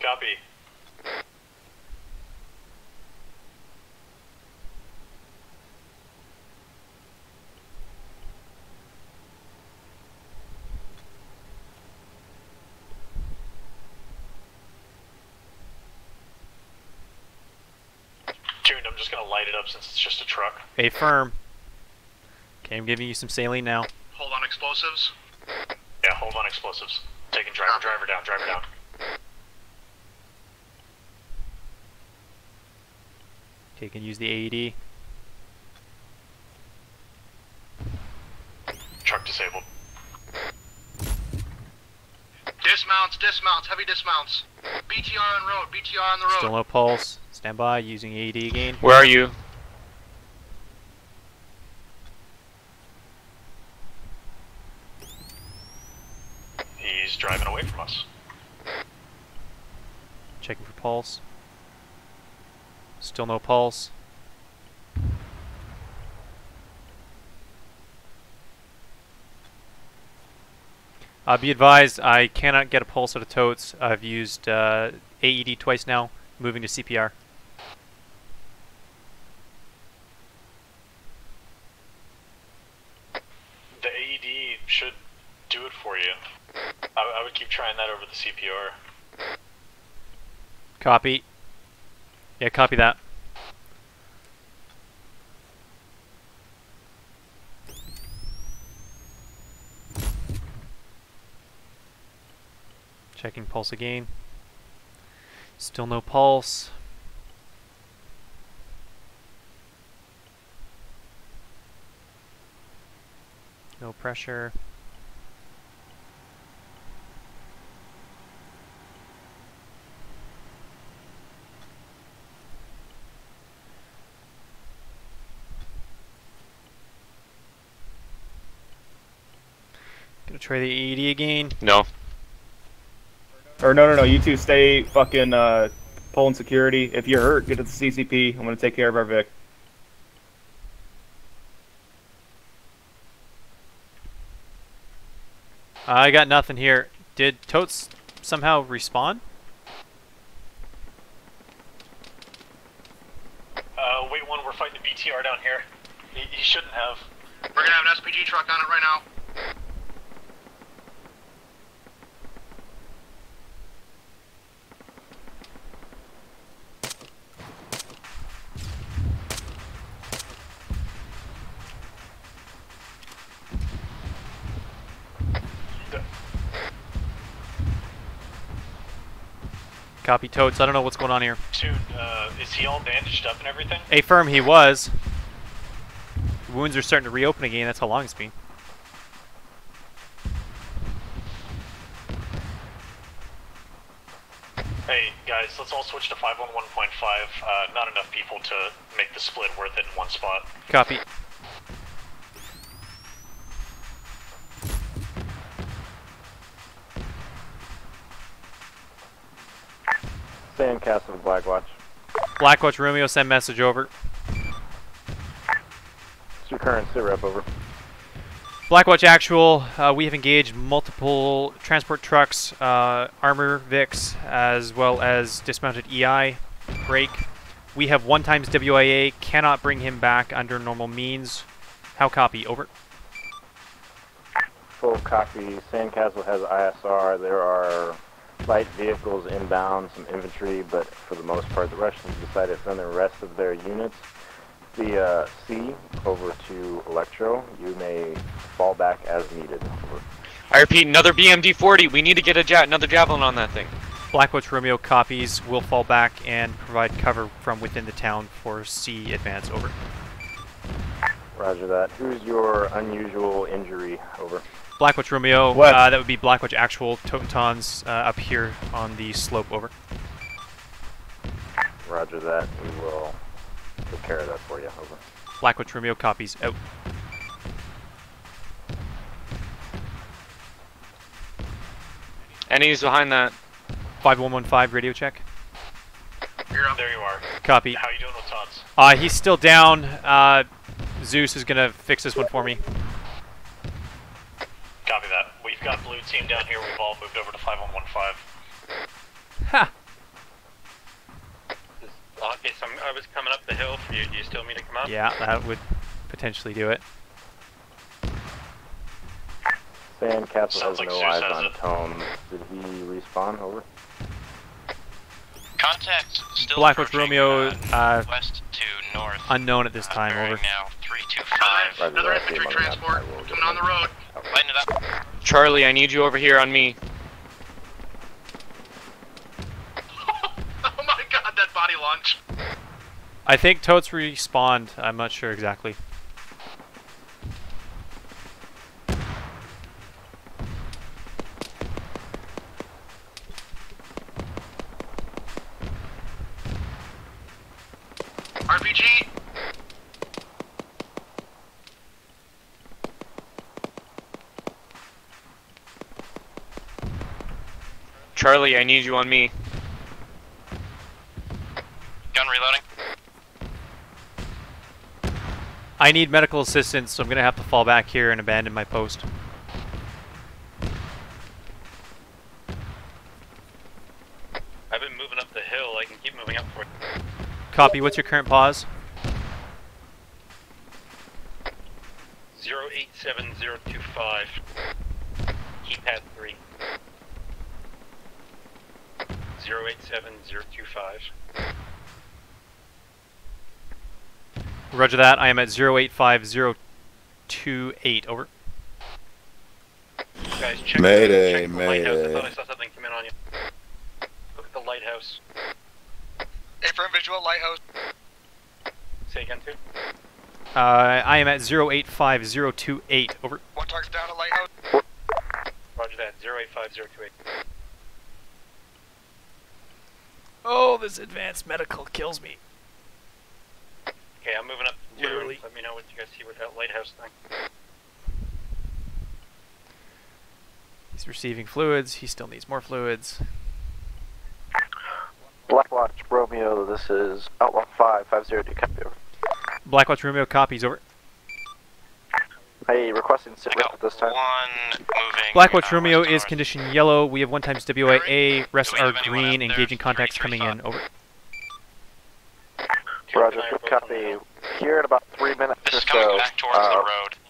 Copy. Tuned. I'm just gonna light it up since it's just a truck. A firm. Okay, I'm giving you some saline now. Hold on explosives. Yeah, hold on explosives. Taking driver, driver down, driver down. Okay, you can use the AED. Truck disabled. Dismounts, dismounts, heavy dismounts. BTR on road, BTR on the road. Still no pulse. Stand by, using AED again. Where are you? He's driving away from us. Checking for pulse. Still no pulse. Uh, be advised, I cannot get a pulse out of totes. I've used uh, AED twice now, moving to CPR. The AED should do it for you. I, I would keep trying that over the CPR. Copy. Yeah, copy that. Checking pulse again. Still no pulse. No pressure. Gonna try the ED again. No. Or no, no, no. You two stay fucking uh, pulling security. If you're hurt, get to the CCP. I'm gonna take care of our Vic. I got nothing here. Did Totes somehow respawn? Uh, wait one, we're fighting the BTR down here. He, he shouldn't have. We're gonna have an SPG truck on it right now. Copy Totes. I don't know what's going on here. Dude, uh, is he all bandaged up and everything? A firm he was. Wounds are starting to reopen again. That's how long it's been. Hey, guys, let's all switch to 511.5. Uh, not enough people to make the split worth it in one spot. Copy. Sandcastle to Blackwatch. Blackwatch Romeo, send message over. It's your current sit rep over. Blackwatch Actual, uh, we have engaged multiple transport trucks, uh, armor VIX, as well as dismounted EI break. We have one times WIA, cannot bring him back under normal means. How copy? Over. Full copy. Sandcastle has ISR. There are light vehicles inbound, some infantry, but for the most part, the Russians decided to send the rest of their units via sea over to Electro. You may fall back as needed. Over. I repeat, another BMD 40. We need to get a ja another javelin on that thing. Blackwatch Romeo copies, We'll fall back and provide cover from within the town for C advance. Over. Roger that. Who's your unusual injury? Over. Blackwatch Romeo, What? uh, that would be Blackwatch Actual, Totentons uh, up here on the slope. Over. Roger that. We will take care of that for you. Over. Blackwatch Romeo copies out. Enemies behind that. 5115 radio check. You're up. There you are. Copy. How you doing with Tots? Uh, he's still down. Uh, Zeus is gonna fix this one for me. Copy that. We've got blue team down here. We've all moved over to 5115. Ha! Okay, I'm, I was coming up the hill for you. Do you still want me to come up? Yeah, that would potentially do it. Sandcastle Sounds has like no Zeus eyes has on it. Tone. Did he respawn? Over. Contact still Blackwatch approaching, Romeo, uh, uh, west to north. Unknown at this Uh, time. bearing Over. now 325. Another infantry transport coming on the road. Lighten it up. Charlie, I need you over here on me. Oh my god, that body launch. I think totes respawned. I'm not sure exactly. RPG. Charlie, I need you on me. Gun reloading. I need medical assistance, so I'm gonna have to fall back here and abandon my post. I've been moving up the hill. I can keep moving up for you. Copy. What's your current pause? Zero eight seven zero two five. Keypad 087025. Roger that. I am at 085028. Over. Guys, check mayday, check the mayday. I thought I saw something come in on you. Look at the lighthouse. Affirm visual, lighthouse. Say again, too. Uh, I am at 085028. Over. One target down at lighthouse. Roger that. 085028. Oh, this advanced medical kills me. Okay, I'm moving up. to. Literally. Let me know what you guys see with that lighthouse thing. He's receiving fluids. He still needs more fluids. Blackwatch Romeo, this is Outlaw 5, 50, do you copy over? Blackwatch Romeo copies. Over. Hey, requesting sit rep at this time. Blackwatch Romeo is condition yellow. We have one times WIA. Rest are green. Engaging contacts coming in. Over. Roger, good copy. Here in about three minutes this or so, uh,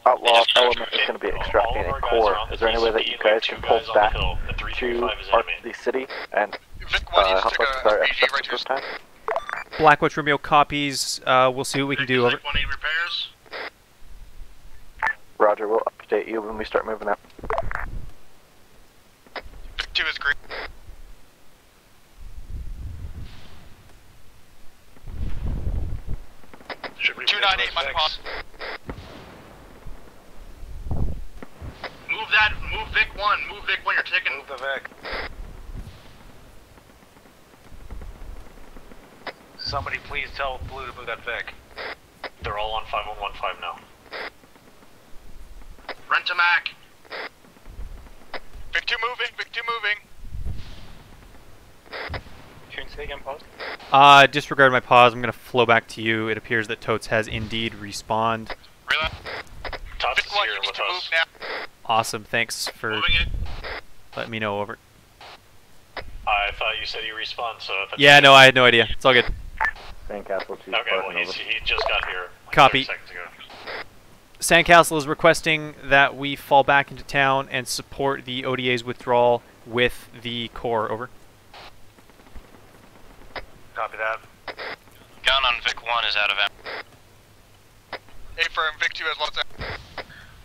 Outlaw Element is going to be extracting a core. Is there any way that you guys can pull back to Arc the city and uh, help us with our extract this time? Blackwatch Romeo copies. Uh, we'll see what we can do. Over. One eight repairs. Roger, we'll update you when we start moving out. Two is green. Two nine eight, my pop. Move that. Move Vic one. Move Vic one. You're taking. Move the Vic. Somebody please tell Blue to move that Vic. They're all on 5115 now. Rent a Mac. Vic two moving. Vic two moving. Can you say again, pause? Uh, disregard my pause. I'm gonna flow back to you. It appears that Totes has indeed respawned. Tots is here with us. Awesome. Thanks for letting me know. Over. I thought you said he respawned, so if it's Yeah. No, I had no idea. It's all good. Sandcastle 2 Okay, well, he's, he just got here. Like Copy. 30 seconds. Sandcastle is requesting that we fall back into town and support the ODA's withdrawal with the core. Over. Copy that. Gun on Vic 1 is out of ammo. Affirm. Vic two has lots of.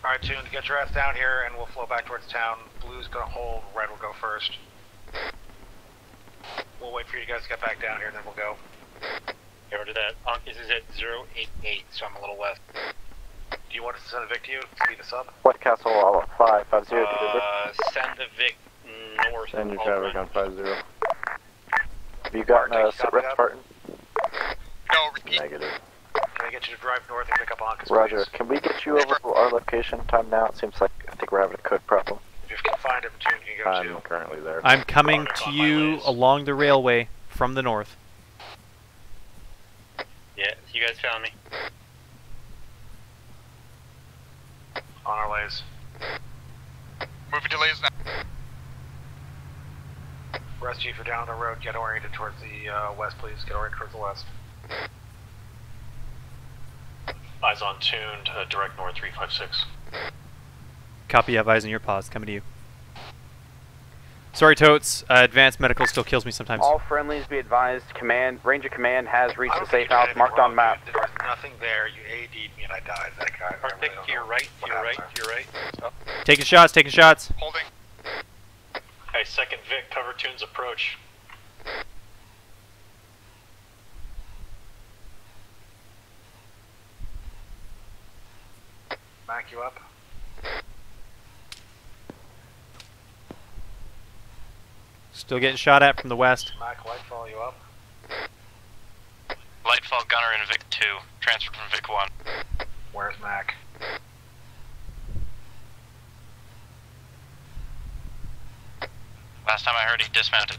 Alright, Tune, get your ass down here and we'll flow back towards town. Blue's gonna hold, Red will go first. We'll wait for you guys to get back down here and then we'll go. Okay, roger that. Ankis is at zero eight eight, so I'm a little west. Do you want us to send a Vic to you to be the sub? White Castle, Outlaw 5, 50, do Uh, send the Vic north. Send your I'll traffic run. on 50. Have you gotten a sit rep, Spartan? No, repeat. Negative. Can I get you to drive north and pick up Ankas, Roger, please? can we get you over to our location time now? It seems like I think we're having a code problem. If you can find him, Tune, you can go I'm too. currently there. I'm coming to you along the railway from the north. Yeah, you guys found me. On our ways. Moving delays now. Rest Chief, you're down the road, get oriented towards the uh, west, please. Get oriented towards the west. Eyes on tuned, uh, direct north 356. Copy advising your pause. Coming to you. Sorry, Totes. Uh, advanced medical still kills me sometimes. All friendlies be advised. Command, Ranger Command has reached the safe house marked on map. There was nothing there. You AD'd me and I died. That guy. Arctic, to your right, to your right, to your right. Up. Taking shots, taking shots. Holding. Hey, second Vic, cover tunes approach. Back you up. Still getting shot at from the west. Mac, Lightfall you up. Lightfall gunner in Vic 2. Transferred from Vic 1. Where's Mac? Last time I heard he dismounted.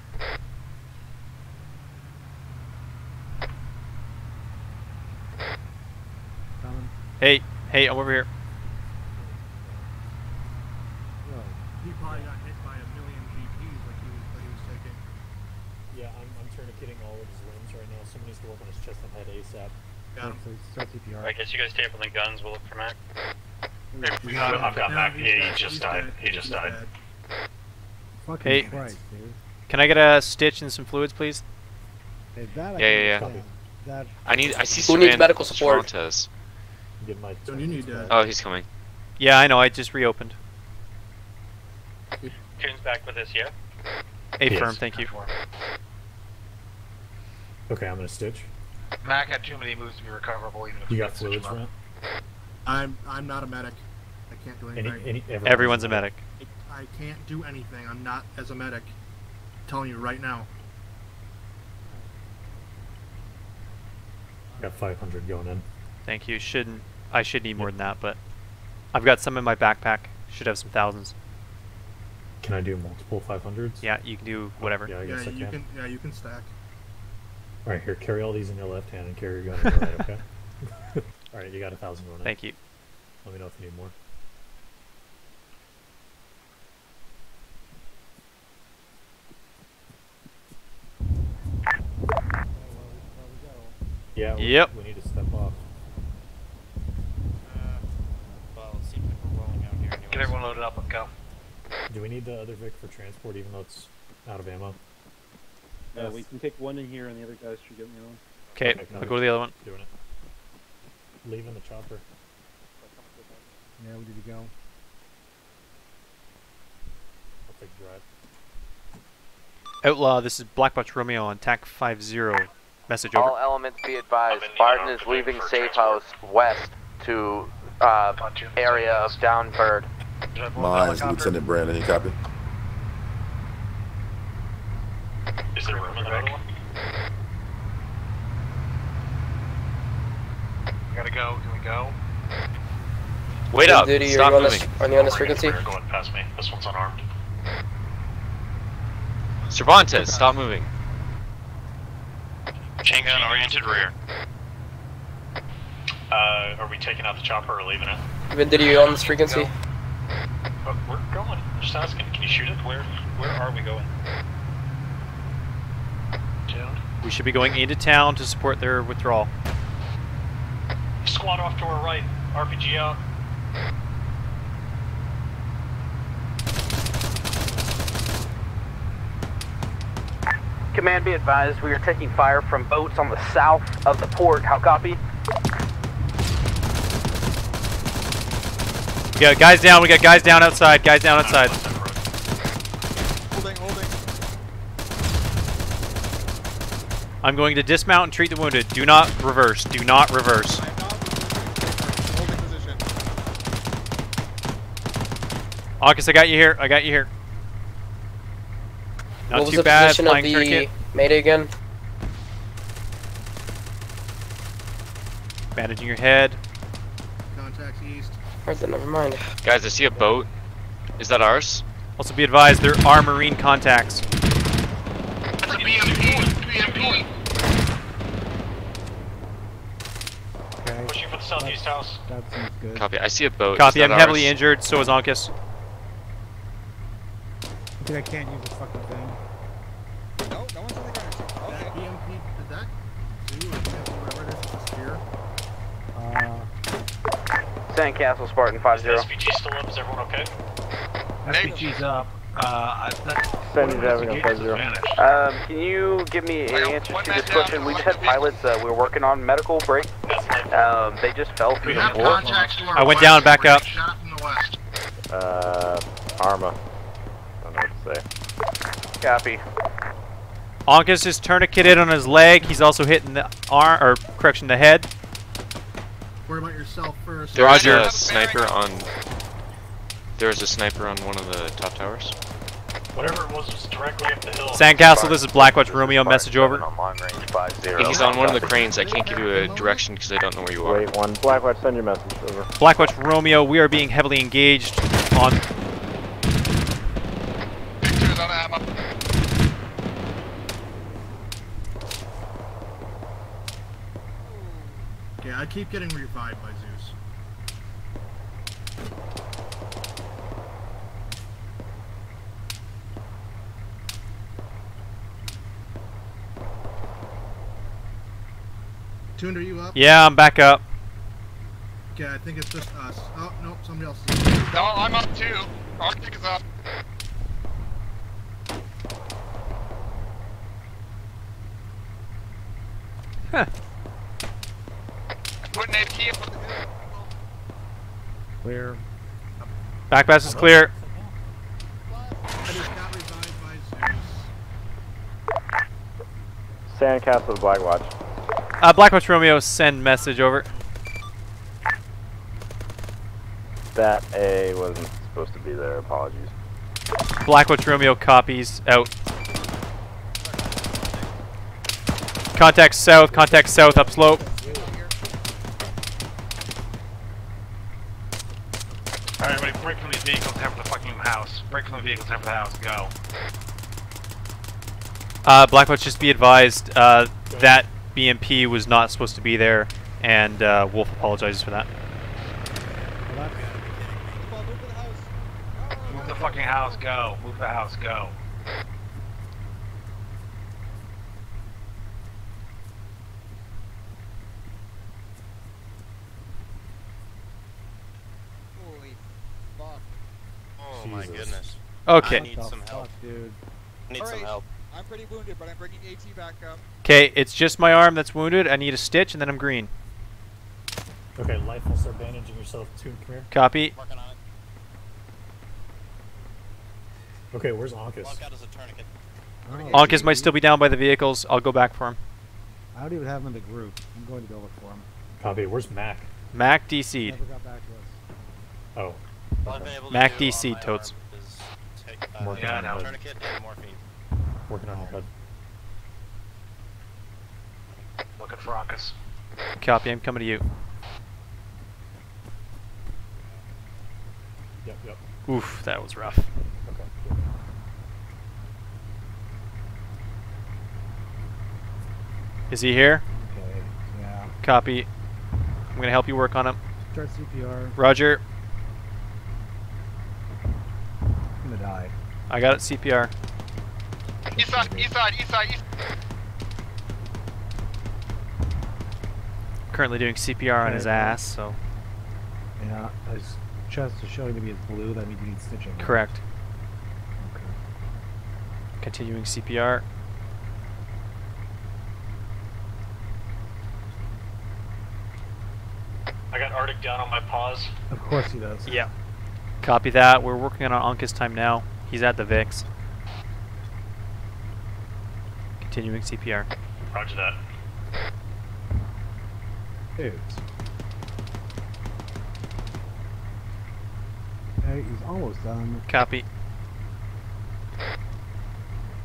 Hey, hey, I'm over here. He probably got hit by a million GPs like he was, that he was taking. Yeah, I'm, I'm tourniqueting all of his limbs right now. Someone needs to work on his chest and head ASAP. Got him. So start CPR. I guess you guys stay up on the guns. We'll look for Mac. We got him. I've got Mac. Yeah, he just died. He just died. Fucking Hey. Christ, dude. Can I get a stitch and some fluids, please? Hey, that Yeah, can yeah, yeah. That I need. I see. Who needs medical support? Cervantes. Get my Don't you need uh, Oh, he's coming. Yeah, I know. I just reopened. Tunes back with us, yeah? A Yes. firm, thank you. Okay, I'm gonna stitch. Mac had too many moves to be recoverable, even if You got fluids, him up. Brent? I'm I'm not a medic. I can't do anything. any, everyone's, Everyone's a medic. I can't do anything. I'm not as a medic. I'm telling you right now. Got 500 going in. Thank you. Shouldn't I should need more than that, but I've got some in my backpack. Should have some thousands. Can I do multiple 500s? Yeah, you can do whatever. Yeah, I Yeah, guess I you can. can. Yeah, you can stack. Alright, here, carry all these in your left hand and carry your gun in your right, okay? Alright, you got a thousand going in. Thank you. Let me know if you need more. Yeah, we, Yep. we need to step off. Uh, well, it seems like we're rolling out here anyways. Get everyone loaded up and go. Do we need the other Vic for transport even though it's out of ammo? Uh, we can take one in here, and the other guys should get the other one. Okay, Okay, I'll go to the other one. Doing it. Leaving the chopper. Yeah, we need to go. I'll take drive. Outlaw, this is Blackwatch Romeo on TAC 50. Message over. All elements be advised. I'm in the Barton is of the Vic leaving safe transport. house west to uh, area of Downbird. Mines, Lieutenant Brandon, you copy? Is there room in the other one? We gotta go. Can we go? Wait up. Duty, Stop you're on moving. this, are you on this frequency? bring it, Going past me. This one's unarmed. Cervantes, stop moving. Chain gun oriented rear. Uh, are we taking out the chopper or leaving it? Vindidy, you on this frequency? But we're going. I'm just asking. Can you shoot it? Where? Where are we going? Tuned. We should be going into town to support their withdrawal. Squad off to our right. RPG out. Command be advised, we are taking fire from boats on the south of the port. How copy? We got guys down. We got guys down outside. Guys down outside. Holding, holding. I'm going to dismount and treat the wounded. Do not reverse. Do not reverse. I am not holding position. August, I got you here. I got you here. Not what was too the bad. position Flying of the tourniquet. Mayday again? Bandaging your head. Contacts east. Alright then, never mind. Guys, I see a boat. Is that ours? Also be advised, there are marine contacts. That's a BMP. BMP. Okay, Pushing for the southeast house. that seems good. Copy. I see a boat. Copy. I'm that heavily ours? injured. So is Onkus. I I can't use this fucking thing. No, no one's in the gunner seat. That Okay. BMP, did that do or whatever it is, it's a spear? Uh, Sandcastle Spartan Is 50. the SVG still up? Is everyone okay? SPG's up. Uh, I- that San Diego, five zero. Um, can you give me an answer to this question? We just had pilots uh, we were working on medical break. Um, they just fell through the floor. I went down, back up. Uh, Arma. I don't know what to say. Copy. Onkus is tourniqueted on his leg. He's also hitting the arm, or correction, the head. Worry about yourself first. There's was a sniper on. There's a sniper on one of the top towers. Whatever it was was directly up the hill. Sandcastle, this is Blackwatch Romeo. Message over. He's on one of the cranes. I can't give you a direction because I don't know where you are. Wait, one. Blackwatch, send your message over. Blackwatch Romeo, we are being heavily engaged on. Okay, I keep getting revived by Zeus. Tuned, are you up? Yeah, I'm back up. Okay, I think it's just us. Oh, nope, somebody else No, I'm up too. Arctic is up. Huh. Putting a key up. Clear. Backpass is clear. Sandcastle to Blackwatch. Uh, Blackwatch Romeo, send message over. That A wasn't supposed to be there. Apologies. Blackwatch Romeo copies out. Contact south, contact south, up slope. Alright, everybody, break from these vehicles, head for the fucking house. Break from the vehicles, head for the house, go. Uh, Blackwatch, just be advised, uh, that BMP was not supposed to be there, and uh, Wolf apologizes for that. Move the fucking house, go. Move the house, go. Holy fuck. Oh my goodness. Okay. I need some help. dude. I need some help. I'm pretty wounded, but I'm bringing AT back up. Okay, it's just my arm that's wounded. I need a stitch, and then I'm green. Okay, life will start bandaging yourself too. Come here. Copy. Working on it. Okay, where's Ankus? Ankus might still be down by the vehicles. I'll go back for him. I don't even have him in the group. I'm going to go look for him. Copy. Where's Mac? Mac DC'd. Never got back to us. Oh. All I've to Mac DC'd my totes. arm is take, uh, Working Yeah, on I your know. head. tourniquet and morphine. Working on your head. Looking for Ankus. Copy. I'm coming to you. Yep, yep. Oof, that was rough. Okay. Is he here? Okay. Yeah. Copy. I'm gonna help you work on him. Start CPR. Roger. I'm gonna die. I got it. CPR. East side, east side, east side, east Currently doing CPR on his ass. So Yeah. His chest is showing to be blue. That means he needs stitching. right? correct. Okay. Continuing CPR. I got Arctic down on my paws. Of course he does. Yeah. Copy that. We're working on Ankus time now. He's at the VIX. Continuing CPR. Roger that. Dude. Okay, he's almost done. Copy.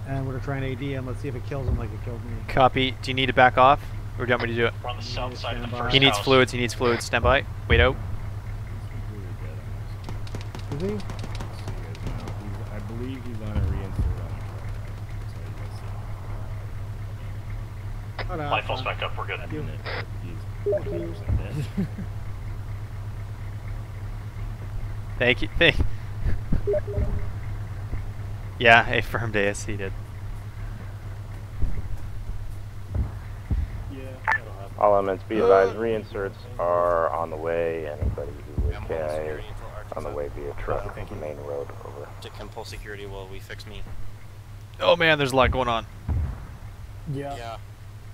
And we're gonna try an AD him. Let's see if it kills him like it killed me. Copy. Do you need to back off? Or do you want me to do it? We're on the south side of the Stand by. first He needs house. fluids. He needs fluids. Stand by. Wait out. Is he? He's, I believe he's on a reinsert on the Oh, no, Life it's falls back up, we're good. track. He's 50% dead. Thank you. Thank. Yeah, a firm day. ASC did. All elements be advised, reinserts are on the way. Anybody who is KIA is on the way via truck on the main road. Over. To can pull security while we fix me. Oh man, there's a lot going on. Yeah. Yeah.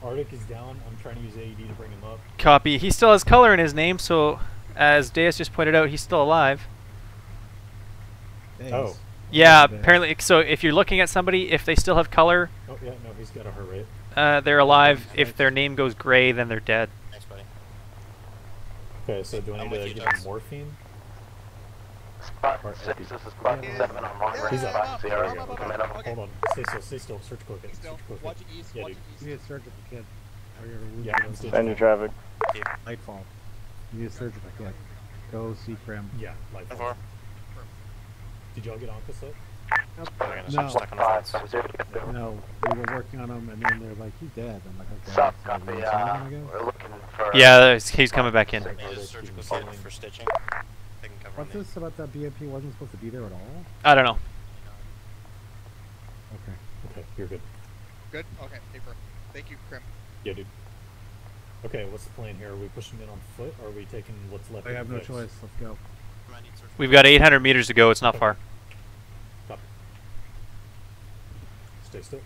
Arctic is down. I'm trying to use AED to bring him up. Copy. He still has color in his name, so as Zeus just pointed out, he's still alive. Oh. Yeah, apparently. So if you're looking at somebody, if they still have color, Oh yeah, no, he's got a heart rate. uh, they're alive. If their name goes gray, then they're dead. Thanks, buddy. Okay, so do I need to give him morphine? Spot Or six, this is spot seven on long range He's up. five zero. Come in up. Hold on. Stay still. Stay still. Search quick. Search quick. Watching east, Yeah, watching dude. east. You need a surgical kit. Or you're gonna Yeah, your I'm still. End your traffic. Nightfall. You need a surgical kit. Go see Prim. Yeah, light Four. Did y'all get Anka set? No. Five five zero. Get there. No, we were working on him, and then they're like, he's dead. I'm like, okay. Stop, so copy. Uh, we're looking for. Yeah, he's coming back in. Surgical for stitching. They can cover What's this about that BMP wasn't supposed to be there at all? I don't know. Okay. Okay, you're good. Good? Okay, paper. Thank you, Krim. Yeah, dude. Okay, what's the plan here? Are we pushing in on foot, or are we taking what's left? I of have no fix? choice. Let's go. We've got 800 meters to go. It's not far. Copy. Stay still.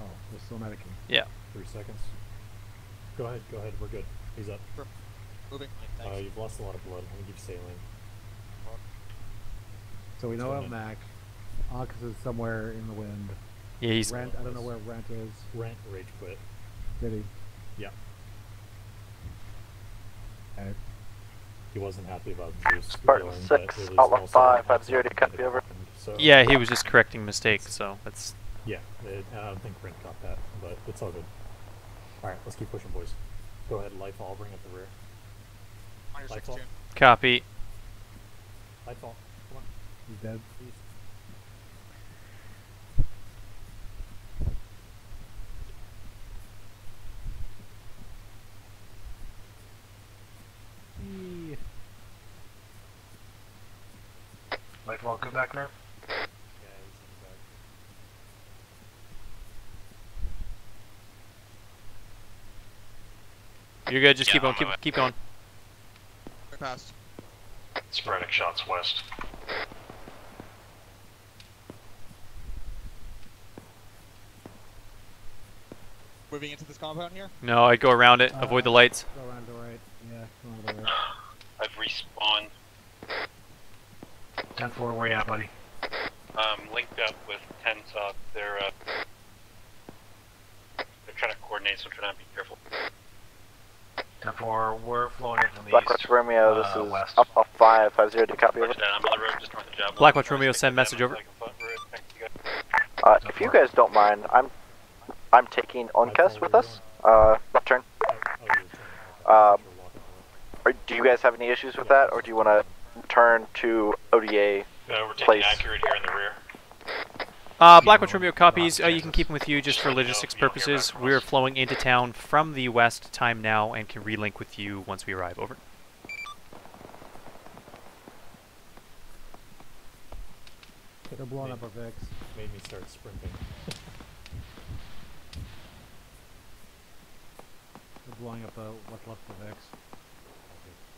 Oh, we're still medicing. Yeah. Three seconds. Go ahead. Go ahead. We're good. He's up. Moving. Uh, you've lost a lot of blood. I'm gonna give saline. So we know What's of? Mac. Ox is somewhere in the wind. Yeah, he's- Rent. I don't know where Rent is. Rent rage quit. Did he? Yeah. Okay. He wasn't happy about Zeus. Spartan killing, but six, it was outlaw also five, an five zero. Do you accident copy over? So Yeah, he was just correcting mistakes, so that's. Yeah, it, I don't think Rent got that, but it's all good. All right, let's keep pushing, boys. Go ahead, Lightfall. Bring up the rear. On your Lightfall. 16. Copy. Lightfall. Come on. He's dead. Back now. Yeah, he's in the back. You're good. Just Yeah, keep on. on Keep keep going. We passed. Sporadic shots west. Moving into this compound here. No, I go around it. Avoid the lights. Go around to the right. Yeah, go around to the right. I've respawned. 10 4, where you at, buddy? Um, linked up with 10 SOC. They're, uh, they're trying to coordinate, so trying to be careful. 10 4, we're flowing in from the Blackwatch east. Romeo, this uh, is west. Outlaw five, five zero. Do you copy over? Roger. I'm on the road just north of Job. Blackwatch Romeo, send message over. Uh, if you guys don't mind, I'm I'm taking Onkus with us. Uh, left turn. Uh, or do you guys have any issues with that, or do you want to turn to ODA Uh, we're taking place? accurate here in the rear. Uh, Blackwatch Romeo copies. Uh, you can keep them with you just for logistics purposes. We're flowing into town from the west time now and can relink with you once we arrive. Over. They're blowing up a Vix. Made me start sprinting. They're blowing up a what's left of Vix.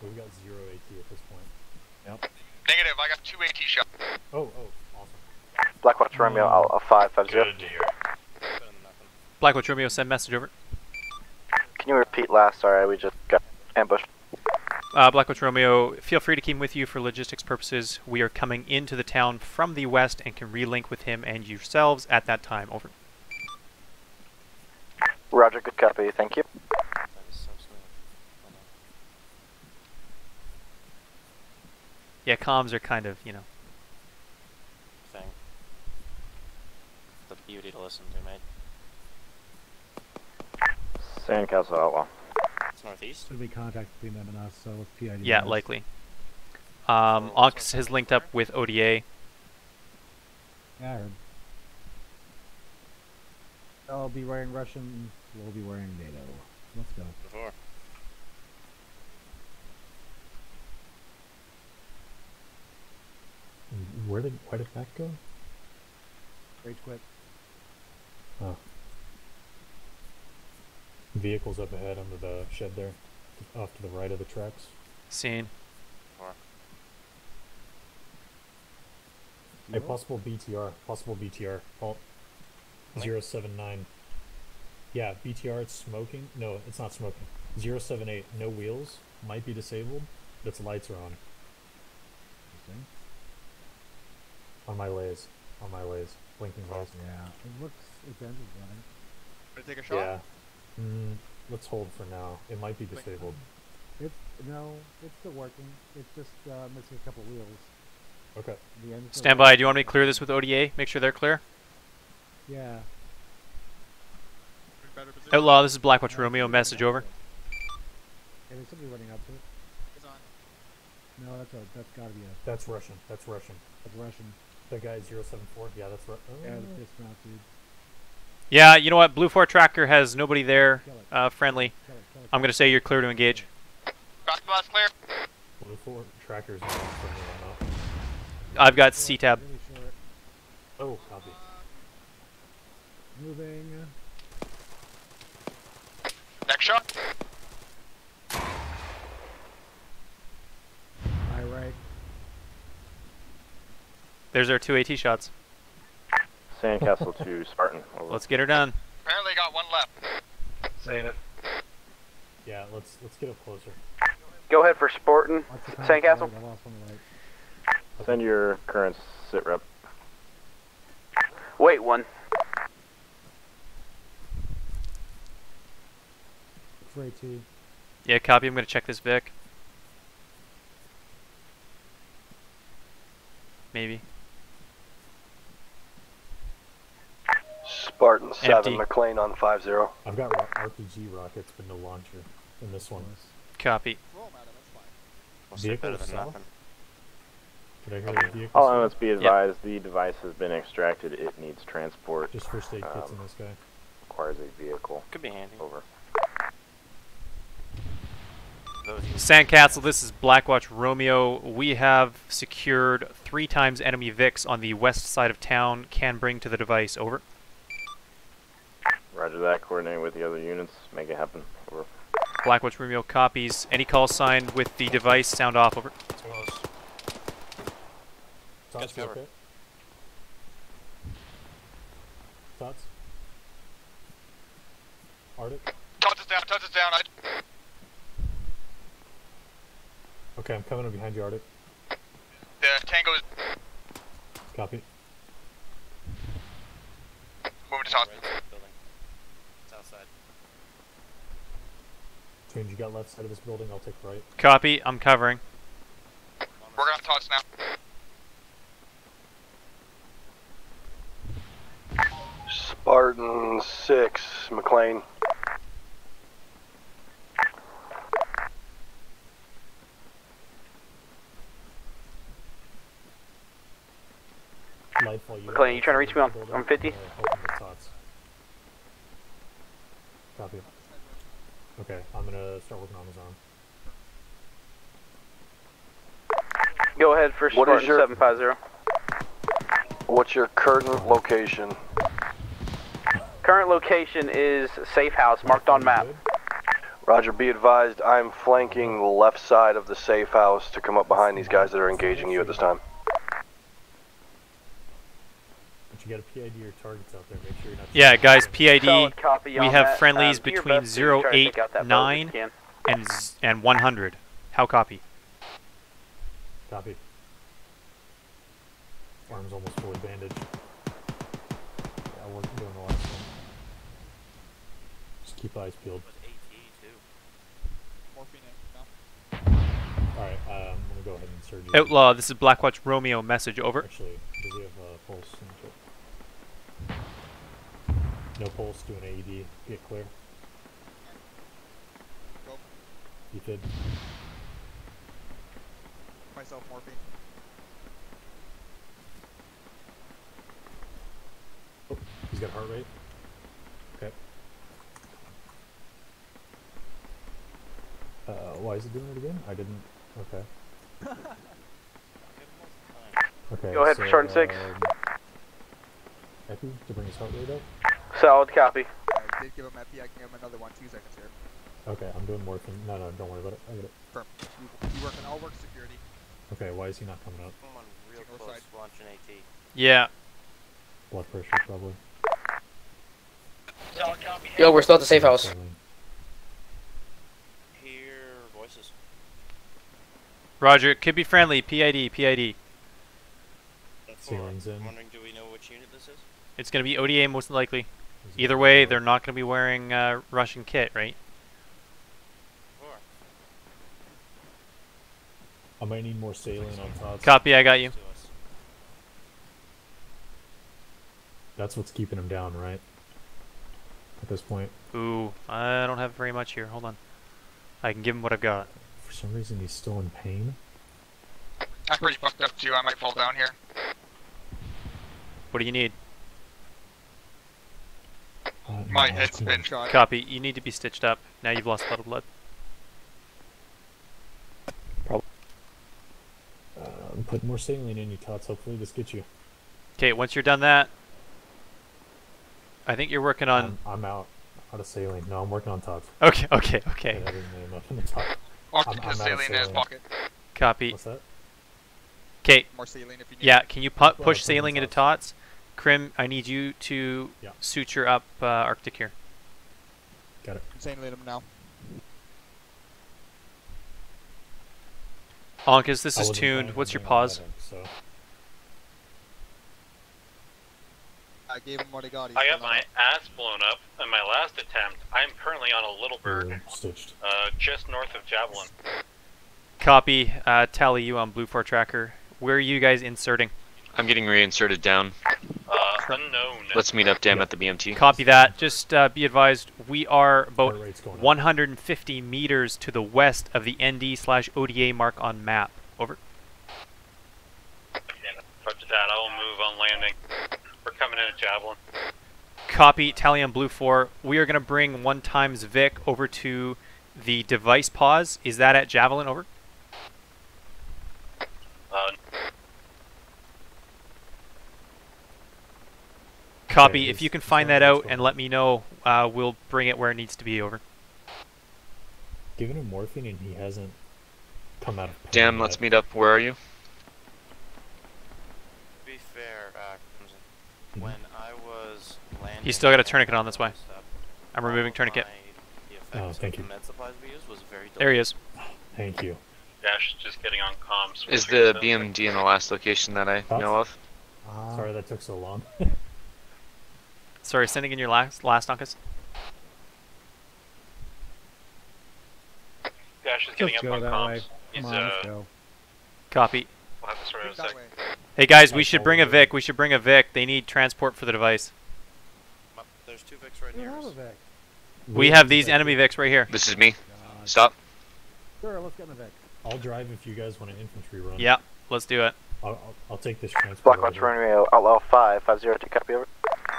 We've got zero AT at this point. Yep. Negative. I got two AT shots. Oh, oh, awesome. Blackwatch Romeo, Outlaw five, five zero. Good to hear. Blackwatch Romeo, send message over. Can you repeat last? Sorry, we just got ambushed. Uh, Blackwatch Romeo, feel free to keep him with you for logistics purposes. We are coming into the town from the west and can relink with him and yourselves at that time. Over. Roger, good copy. Thank you. That is so smooth. Yeah, comms are kind of, you know. Thing. The beauty to listen to, mate. Sandcastle Outlaw. It's northeast. Should we contact between them and us, so it's PID. Yeah, knows. likely. Um, Ox has linked up with ODA. Yeah, I heard. I'll be wearing Russian. We'll be wearing NATO. Let's go. Before. Where did why did that go? Rage quit. Oh. Vehicles up ahead under the shed there, off to the right of the tracks. Seen. A possible BTR. Possible BTR. Halt. 079. Yeah, BTR, it's smoking. No, it's not smoking. 078, no wheels. Might be disabled, but its lights are on. On my lays. On my lays. Blinking lights. Yeah, it looks its engine's running. Gonna take a shot? Yeah. Mm, let's hold for now. It might be disabled. It's no, it's still working. It's just uh, missing a couple wheels. Okay. The engine's Stand by. Do you want me to clear this with ODA? Make sure they're clear. Yeah. Outlaw, this is Blackwatch Romeo. Message over. Hey, there's somebody running up to it. It's on. No, that's a, that's gotta be a That's Russian. That's Russian. that's Russian. That guy 074. Yeah, that's right. Yeah, the dismount dude. Yeah, you know what? Blue Force Tracker has nobody there uh, friendly. Kill it, kill it, I'm going to say you're clear to engage. Cross box clear. Blue Force trackers not for me right I've got C-Tab. Really short. now. Oh, copy. Moving. Next shot. High right. There's our two AT shots. Sandcastle to Spartan. Over. Let's get her done. Apparently got one left. Saying it. Yeah, let's let's get up closer. Go ahead for Spartan. Sandcastle. right, I lost on the right. Send your current sit rep. Wait one. For AT. Yeah, copy. I'm going to check this Vic. Maybe. Spartan 7, Empty. McLean on 5 0. I've got RPG rockets, but no launcher in this one. Copy. Roll them at him, that's fine. We'll say Vehicle better south? nothing. Did I hear the vehicle? All south? be advised, the device has been extracted. It needs transport. Just first aid kits Um, in this guy. Requires a vehicle. Could be handy. Over. Sandcastle, this is Blackwatch Romeo. We have secured three times enemy VIX on the west side of town. Can bring to the device. Over. Roger that. Coordinating with the other units. Make it happen. Over. Blackwatch Romeo copies. Any call sign with the device. Sound off. Over. Close. Tots, you cover. okay? Tots? Arctic? Tots is down, Tots is down. I, Okay, I'm coming in behind you, Arctic. the tango is Copy. moving to Tots. Right side building. It's outside. Change, you got left side of this building, I'll take right. Copy. I'm covering. We're gonna Tots now. Spartan 6, McLean. Lightfall, you McLean, you trying to reach me on- on 50? Uh, helping with Tots. Copy. Okay, I'm gonna start working on his arm. Go ahead for What is Spartan your- 750. What's your current uh-huh. location? Current location is safe house marked on map. Roger, be advised, I'm flanking the left side of the safe house to come up behind these guys that are engaging you at this time. But you got a PID or targets out there, make sure you're not... Yeah, guys. PID. Copy We have that. friendlies Um, between best to try to take out that boat if you 089 and and 100. How copy? Copy. Arm's almost fully bandaged. Yeah, I wasn't doing the last one. Just keep eyes peeled. Morphine in. No. Alright, um, I'm gonna go ahead and surge you. Outlaw. This is Blackwatch Romeo. Message. Over. Actually, does he have uh, pulse? into it? No pulse, do an AED. Get clear. Go. You did. Myself morphine. Oh, he's got heart rate. Okay. Uh, why is it doing it again? I didn't. Okay. Okay. Go ahead for so, Spartan 6. Um, Epi, to bring his heart rate up. Solid copy. I did give him epi, I can give him another one, two seconds here. Okay, I'm doing morphine. No, no, don't worry about it. I get it. Firm. You, you work on all work security. Okay, why is he not coming up? I'm on real North side. launch an AT. Yeah. Blood pressure probably. Yo, we're still at the safe house. Hear voices. Roger. Could be friendly. PID. PID. Ceilings in. I'm wondering, do we know which unit this is? It's going to be ODA most likely. Either way, they're not going to be wearing uh, Russian kit, right? I might need more saline on top. Copy. I got you. That's what's keeping him down, right? At this point. Ooh, I don't have very much here. Hold on. I can give him what I've got. For some reason, he's still in pain. I'm pretty fucked up too. I might fall down here. What do you need? Uh, My no, head's come been shot. Copy. You need to be stitched up. Now you've lost a lot of blood. Probably. Uh, put more saline in you, Tots. Hopefully, this gets you. Okay, once you're done that, I think you're working on. I'm, I'm out. Out of saline. No, I'm working on Tots. Okay, okay, okay. Yeah, that is name up in the top. I'm- has I'm out saline in his pocket. Copy. What's that? Okay. More saline if you need Yeah, can you pu- push I'll put it sailing on into tots? Krim, I need you to Yeah. suture up uh, Arctic here. Got it. Saline him now. Onkus, this I is tuned. What's your pause? that, so I gave him what he got. He's I got my up. ass blown up in my last attempt. I'm currently on a little bird, stitched. uh, just north of Javelin. Copy. Uh, tally you on Blue Force Tracker. Where are you guys inserting? I'm getting reinserted down. Uh, unknown. Let's meet up down at the BMT. Copy that. Just uh, be advised, we are about Heart rate's going up. 150 meters to the west of the ND slash ODA mark on map. Over. After that, I will move on landing. We're coming in at Javelin. Copy. Tally on Blue Force. We are going to bring one times Vic over to the device pause. Is that at Javelin? Over. Uh, Copy. Okay, if you can find that out going- and let me know, uh, we'll bring it where it needs to be. Over. Given him morphine and he hasn't come out of pain Dan, yet. let's meet up. Where are you? To be fair, uh, Mhm. when I was landing, He's still got a tourniquet on, that's why. I'm removing tourniquet. Oh, thank you. The med supplies we used was very There he is. Thank you. Dash is just getting on comms. Is the BMD in the last location that I know of? Uh, Sorry that took so long. Sorry, sending in your last last Onkus. Dash is getting Let's up go on that comms. way. He's, on, uh, go. Copy. we'll have this right a sec. Hey guys, we should bring a. Vic. We should bring a Vic. They need transport for the device. There's two Vics right We have a. Vic. We have these enemy Vics right here. This is me. Stop. Sure, let's get in the Vic. I'll drive if you guys want an infantry run. Yeah, let's do it. I'll, I'll, I'll take this transport. Blackwatch over. Romeo, Outlaw 5, 502, copy over.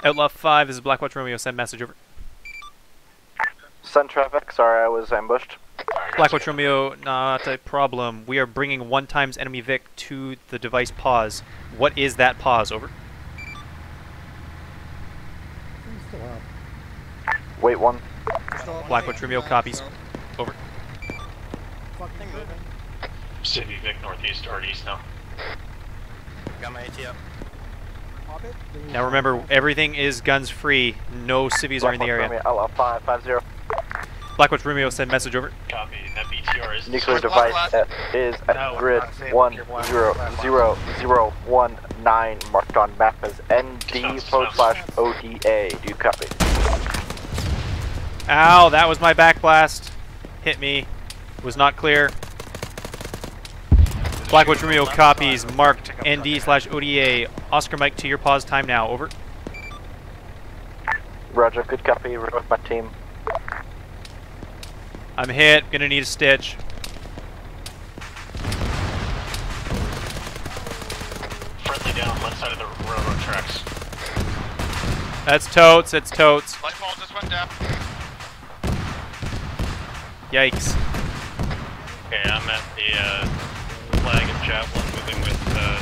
Outlaw 5, this is Blackwatch Romeo. Send message over. Sun traffic, sorry I was ambushed. Blackwatch Romeo, not a problem. We are bringing one times enemy Vic to the device pause. What is that pause? Over. He's still up. Wait one. Blackwatch Romeo copies. so- Over. City Vic northeast or east now. Got my AT up. Pop it. Now remember, everything is guns free. No civvies are in the Blackwatch area. Romeo, Outlaw 5, 50. Blackwatch Romeo, send message over. Copy. That BTR is Nuclear device at, is at No, grid not safe. one You're black. zero Black box. zero zero one nine marked on map as ND Dismounts, forward dismounts. slash ODA. Do you copy? Ow, that was my back blast. Hit me. Was not clear. Blackwatch Romeo copies marked ND slash ODA. Oscar Mike to your pause time now. Over. Roger, good copy. We're with my team. I'm hit. Gonna need a stitch. Friendly down left side of the railroad tracks. That's totes. that's totes. Lightfall just went down. Yikes. Okay, I'm at the uh, flag of Javelin moving with uh,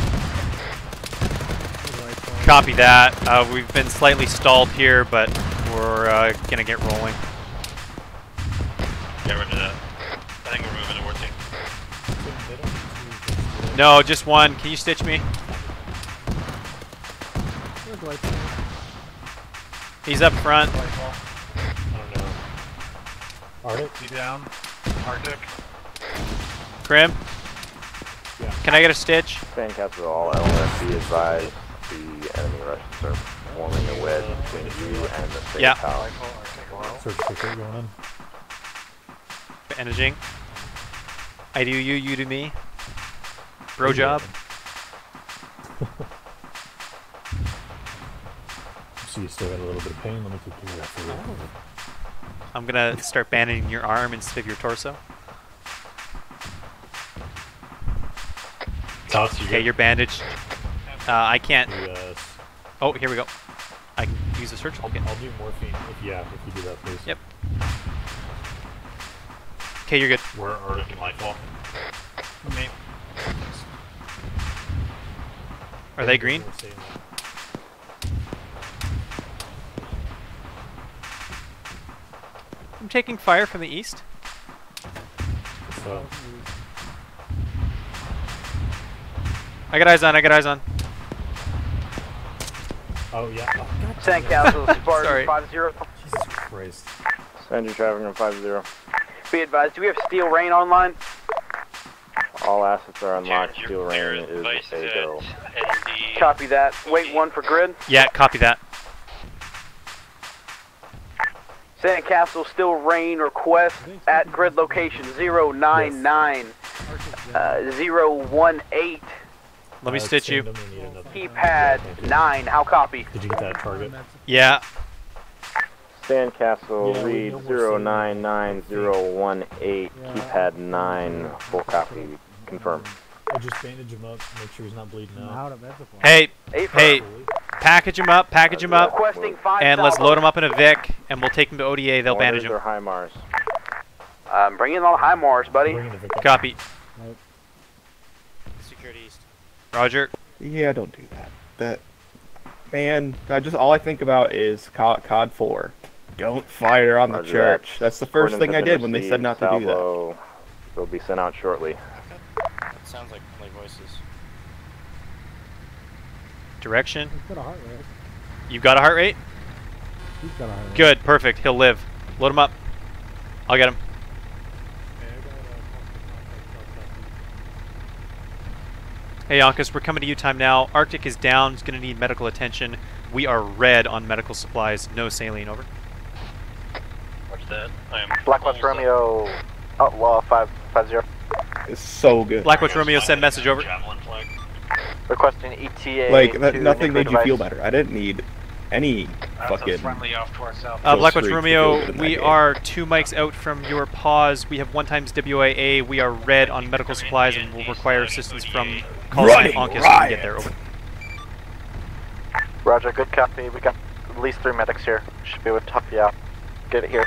Copy that. Uh, we've been slightly stalled here, but we're uh, gonna get rolling. get rid of that. I think we're moving to 14. No, just one. Can you stitch me? do I play? He's up front. No. Arctic? You down? Arctic? Krim. Can I get a stitch? Sandcastle all LS be advised the enemy Russians are forming a wedge between you and the safe Yeah. house. Search ticket going on. Bandaging. I do you, you do me. Bro job. So you still got a little bit of pain. Let me take care of that for you. I'm gonna start bandaging your arm instead of your torso. Tots, you Okay, you're bandaged. Uh, I can't. Yes. Oh, here we go. I can use the search I'll, toolkit. I'll do morphine if yeah, if you do that, please. Yep. Okay, you're good. We're and Lightfall. Me. Are they green? I'm taking fire from the east. So, I got eyes on. I got eyes on. oh yeah. Oh, God. Sandcastle, Sorry. Spartan 50. Jesus Christ. Send your traffic on 50. Be advised, do we have Steel Rain online? All assets are unlocked. Steel Rain is a go. Copy that. Wait one for grid. Yeah, copy that. Sandcastle Steel Rain request at grid location 099 uh, 018. Let me Uh, stitch you. Sandom, we Keypad 9. How copy? Did you get that target? Yeah. Sandcastle Yeah, we read know we're seeing 099018, keypad 9, full copy, confirm. I just bandage him up, make sure he's not bleeding out. Out of that's a fly. Hey, hey, package him up, package him up, and let's load him up in a Vic, and we'll take him to ODA. They'll bandage him. or HIMARS? I'm bringing on HIMARS, buddy. Bring in the victim. Copy. Nope. Security east. Roger. Yeah, don't do that. That man, I just all I think about is COD, COD 4. Don't fire on the Roger church. that. That's the first Ordnance thing I did when they said not to do that. Salvo will be sent out shortly. That sounds like friendly voices. Direction. He's got a heart rate. You got a heart rate? He's got a heart rate. Good. Perfect. He'll live. Load him up. I'll get him. Hey Yonkers, we're coming to you time now. Arctic is down. He's going to need medical attention. We are red on medical supplies. No saline. Over. Watch that. I am Blackwatch almost up. Romeo Outlaw 550. It's so good. Blackwatch Romeo, send message over. Requesting ETA. Like that, nothing nuclear made you feel better. I didn't need any That's a fucking. friendly off to our south. Uh, Blackwatch Romeo, feel good in that we are two mics out from your pause. We have one times WIA. We are red on medical supplies and will require assistance from call sign Running Onkus when get there. Over. Roger, good copy. We got at least three medics here. Should be able to top you out. Get it here.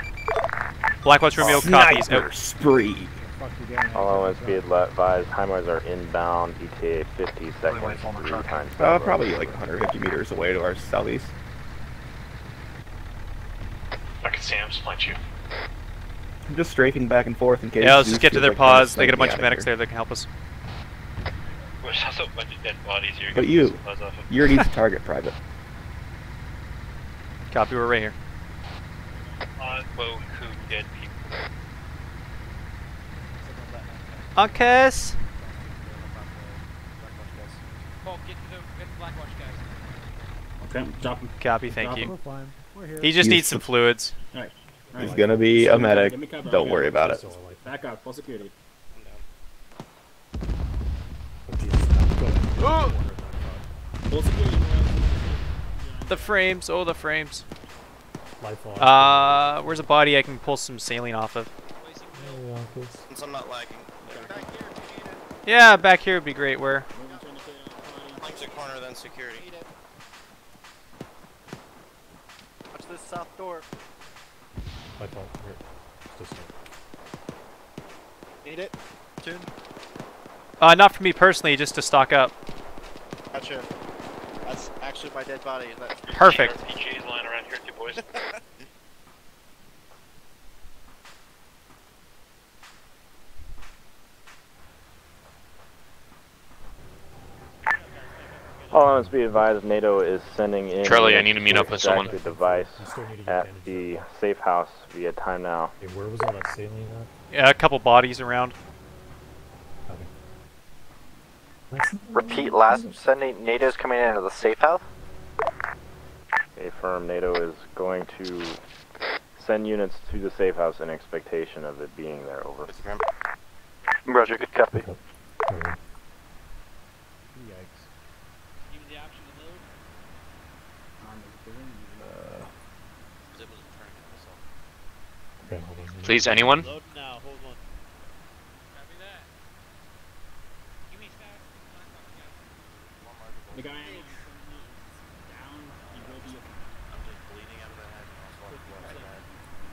Blackwatch Romeo copies. Sniper Out. spree. Fuck you down. All OS be advised, HIMARS are inbound, ETA 50 seconds, three times. Uh, probably like 150 meters away to our southeast. I can see him split you. I'm just strafing back and forth in case. Yeah, let's just get to their like trying. They got a bunch of medics here. there that can help us. There's also a bunch of dead bodies here. But you, some supplies off of- you're an easy target, private. Copy. We're right here. Uh, whoa, who dead people? Onkus. Okay, drop him. Copy. Thank Drop you. Him. We're fine. We're here. He just He's needs some fluids. Alright. He's gonna be a medic. Cover, Don't okay. worry about it. Back up, full security. Full security. The frames. Oh, the frames. Lifeline. Uh, where's a body I can pull some saline off of? Since I'm not lagging. Yeah, back here would be great. Where? Exit corner, then security. Watch this south door. Lifeline. Here. Just this Need it? Tune? Uh, not for me personally, just to stock up. Gotcha. That's actually my dead body. Is that Perfect. RPGs lying around here too, boys. All elements be advised, NATO is sending in. Charlie, I need to meet up with someone. The device You still need to get at the safe house via time now. Okay, where was all that saline at? Yeah, a couple bodies around. Repeat last sending NATO's coming into the safe house. A firm NATO is going to send units to the safe house in expectation of it being there. Over. Roger, good copy. Okay, hold on. Please, anyone?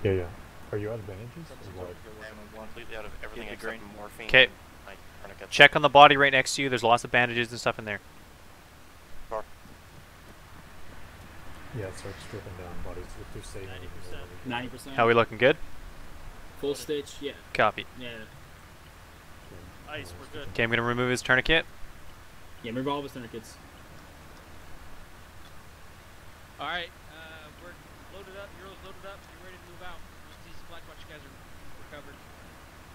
Yeah, yeah. Are you out of bandages? Or what? completely out of everything except morphine. Okay. like. Check on the body right next to you. There's lots of bandages and stuff in there. Yeah, start stripping down bodies if they're saline. Ninety percent. How are we looking? Good. Full stitch. Yeah. Copy. Yeah. Ice, we're good. Okay, I'm gonna remove his tourniquet. Yeah. remove all of his tourniquets. All right, uh, we're loaded up. Ural's loaded up. You're ready to move out. Once these Blackwatch guys are recovered.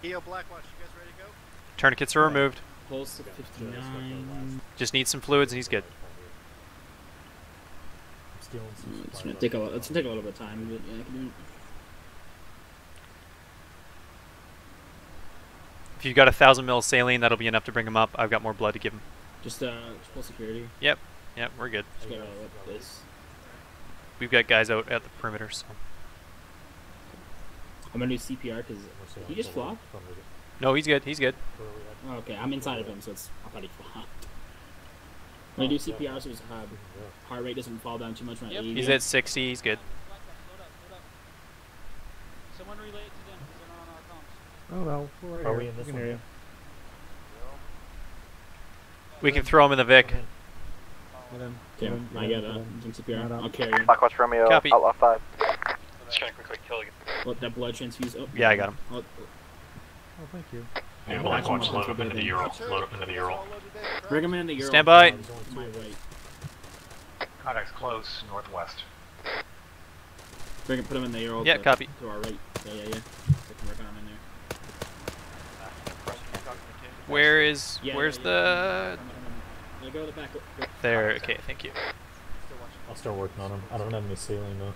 EO Blackwatch, you guys ready to go? Tourniquets are removed. Pulse of 59. Just needs some fluids and he's good. It's gonna take a lot. It's gonna take a little bit of time, but yeah, I can do it. If you've got a thousand mil saline, that'll be enough to bring him up. I've got more blood to give him. Just uh, just full security. Yep. Yep, we're good. Just gotta let this. We've got guys out at the perimeter, so. I'm gonna do CPR because he just flopped. No, he's good. He's good. Oh, okay, I'm inside of him, so it's I thought he flopped. When I do CPR, so his uh, heart rate doesn't fall down too much when I aid He's at 60. He's good. Someone relay it to them because they're not on our comms. Oh no, we're right Are here. we in this can one? We can throw him in the Vic. Get in. Okay, Get in, I get got in, uh, get in. CPR. I'll carry him. Blackwatch Romeo, Copy. Outlaw 5. Let's check quick, kill again. Let that blood transfuse. Oh, Yeah, I got him. I'll- Oh, thank you. Yeah, Yeah, Blackwatch, Blackwatch load up into into the Ural. Load up into the Ural. Bring him in the Ural. Stand by. My right. Contacts close, northwest. Bring him, put him in the Ural. Yeah, to, copy. To our right. Yeah, yeah, yeah. I can work on him in there. Where is? Yeah, where's yeah, the? Yeah, go to the back. Go. There. Okay, thank you. I'll start working on them. I don't have any saline though.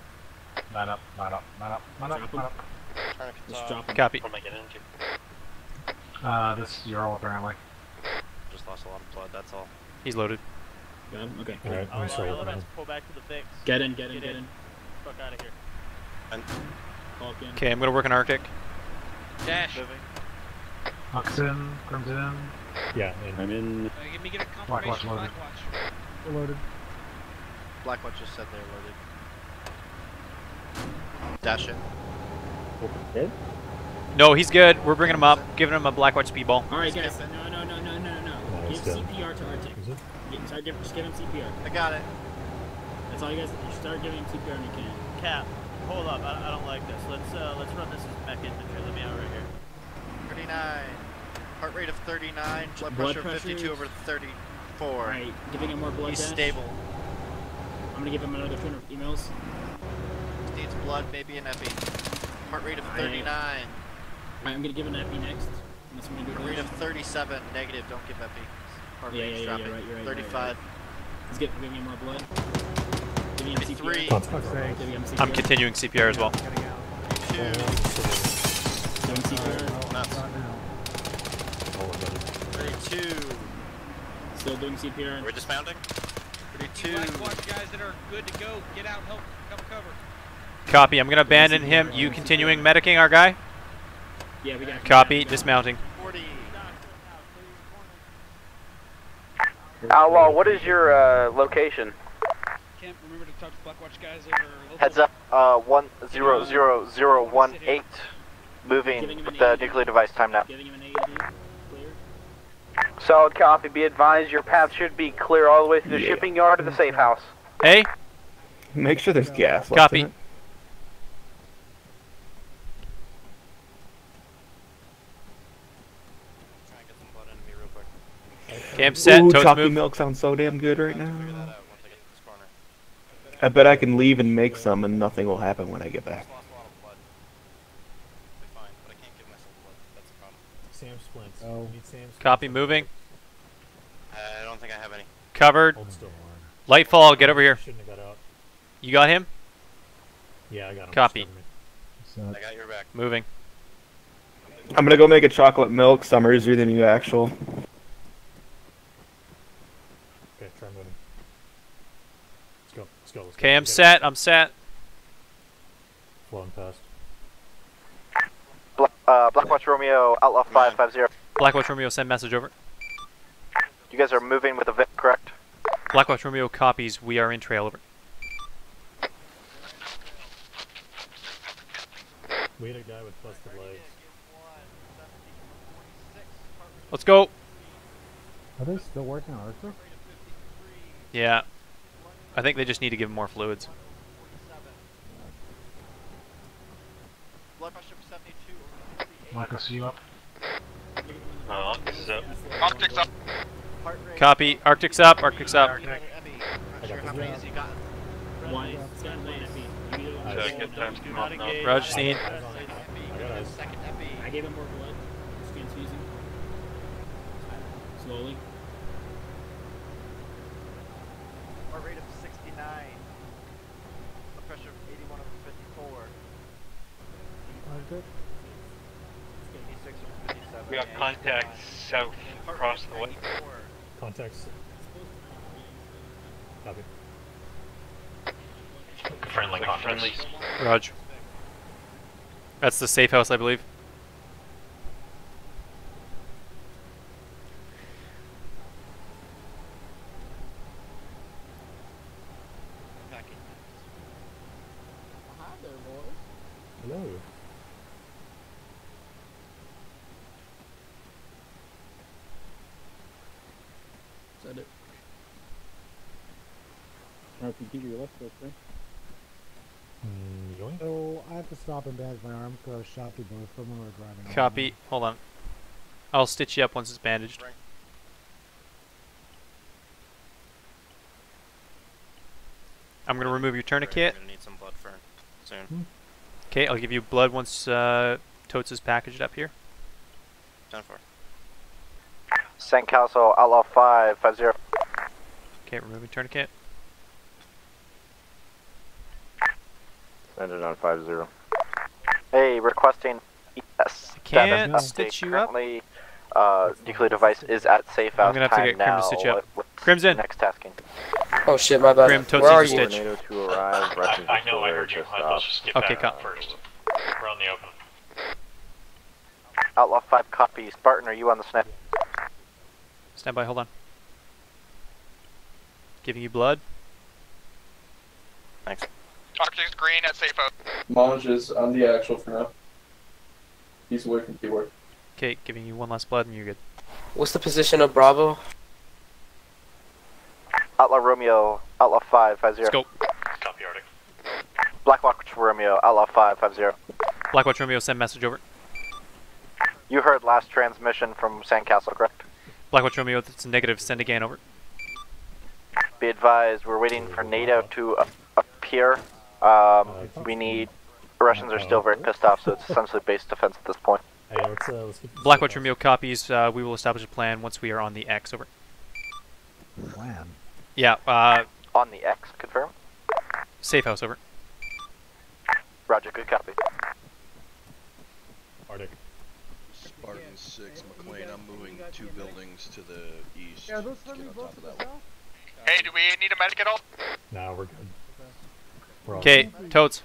Line up, line up, line up, line up, Drop line up. Just drop him. Copy. What am I getting into? Uh, this Ural apparently. Just lost a lot of blood, that's all. He's loaded. Got him. Okay. Alright, I'm gonna start working on. Pull back to the fix. Get in, get in, get in. Fuck out of here. And Hulk in. Okay, I'm gonna work on Arctic. Dash. moving. Huck's in, Grim's in. Yeah, and I'm in. Uh, give me get a Blackwatch loaded. Blackwatch. We're loaded. Blackwatch just said they're loaded. Dash it. Dead? No, he's good. We're bringing him up, giving him a Blackwatch speedball. All right, guys. No, no, no, no, no, no. he's Give dead. CPR to Arctic. Is it? Give, start give, just give him CPR. I got it. That's all you guys. You start giving him CPR when you can. Cap, hold up. I, I don't like this. Let's uh, let's run this as mech infantry. Let me out right here. 39. Heart rate of 39. Blood, Blood pressure of 52 pressure over 34. All right, giving him more blood. He's dash. stable. I'm gonna give him another 200 emails. Needs blood, maybe an epi. Heart rate of 39. Alright, I'm gonna give an epi next. Unless I'm gonna do Heart rate of 37. Negative, don't give epi. Heart Yeah, rate's yeah, yeah, dropping. you're right, you're right, you're right, 35. He's getting giving him more blood. Giving him CPR. Contact. Giving him CPR. I'm continuing CPR as well. Two. Giving CPR. Nuts. All of them. 32. Still doing CPR. We're dismounting? 32. Blackwatch guys that are good to go. Get out, help, come cover. Copy. I'm gonna abandon him. You continuing medicing our guy? Yeah, we got. Copy. Dismounting. 40. Outlaw, what is your uh, location? Kemp, remember to talk to Blackwatch guys over local. Heads up, uh, 100018. Moving with the nuclear device time now. Giving him an AED. Clear. Solid copy. Be advised, your path should be clear all the way through the shipping yard to the safe house. Hey. Make sure there's gas. left Copy. in it. Try and get some blood into me real quick. Okay, I'm set. Ooh, Totes chalky move. milk sounds so damn good right now. I bet I can leave and make some, and nothing will happen when I get back. SAM splints. Oh. Need SAM splints. Copy moving. I don't think I have any. Covered. Hold still, Lightfall, get over here. Shouldn't have got out. You got him? Yeah, I got him. Copy. So, I got your back. Moving. I'm gonna go make a chocolate milk. Some easier than you actual. Okay, try moving. Let's go. Let's go. Let's. Okay, I'm We gotta- set. I'm set. Flowing past. Bla- uh, Blackwatch Romeo, Outlaw 550. Blackwatch Romeo, send message over. You guys are moving with a Vic, correct? Blackwatch Romeo copies. We are in trail over. We had a guy with busted legs. Let's go. are they still working on Arthur? Yeah. I think they just need to give him more fluids. Blood pressure 72. Marcus, you up? Uh, Optics up. Optics up. Copy. Arctic's up. Arctic's up. Emmy, not sure how many you got. One. Scan lane FE. You need to- Uh, good time to come up now. Rog seen. I got eyes. Second Epi. I gave him more blood. Just transfusing. Slowly. Heart rate of 69. Blood pressure of 81 over 54. 86 over 57. We got contacts south across the way. Contacts. Copy. Friendly Like friendly. Rog. That's the safe house, I believe. Hi there, boys. Hello. Said it. RPG, let's go, sir. Mm. So I have to stop and bandage my arm because I was shot through both of them when we were driving. home. Copy. Hold on. I'll stitch you up once it's bandaged. I'm gonna remove your tourniquet. We're gonna need some blood for soon. Hmm. Okay, I'll give you blood once uh, Totes is packaged up here. Done for. Sandcastle, Outlaw 550. Okay, removing tourniquet. Send it on 50. Hey, requesting ES. can't status stitch update. you up. Currently, uh, nuclear device is at safe house. I'm gonna have to get Krim to stitch you up. What- what's Crimson. Next tasking. Oh shit, my bad. Krim, Totes Where are needs you? a stitch. To arrive. Russians I, I know, still I there, heard you. just I, stop. let's just get Okay, back first. We're on the open. Outlaw 5 copy. Spartan, are you on the snap? Stand by, hold on. Giving you blood. Thanks. Arctic's green at safe house. Monge is on the actual for now. He's away from keyword. Okay, giving you one last blood and you're good. What's the position of Bravo? Outlaw Romeo, Outlaw 550. Let's go. Copy Arctic. Blackwatch Romeo, Outlaw 550. Blackwatch Romeo, send message over. You heard last transmission from Sandcastle, correct? Blackwatch Romeo, it's a negative, send again over. Be advised, we're waiting for NATO to appear. Um, we need. The Russians are still very pissed off, so it's essentially base defense at this point. Hey, let's, uh, let's get this Blackwatch Romeo copies. Uh, we will establish a plan once we are on the X. Over. Plan. Yeah. Uh, On the X, confirm. safe house. Over. Roger, good copy. Arctic. Spartan 6, McLean, I'm moving two buildings to the east. Yeah, those Get on both top of to that the one. south? Hey, do we need a medic at all? Nah, we're good. We're all Okay, Totes.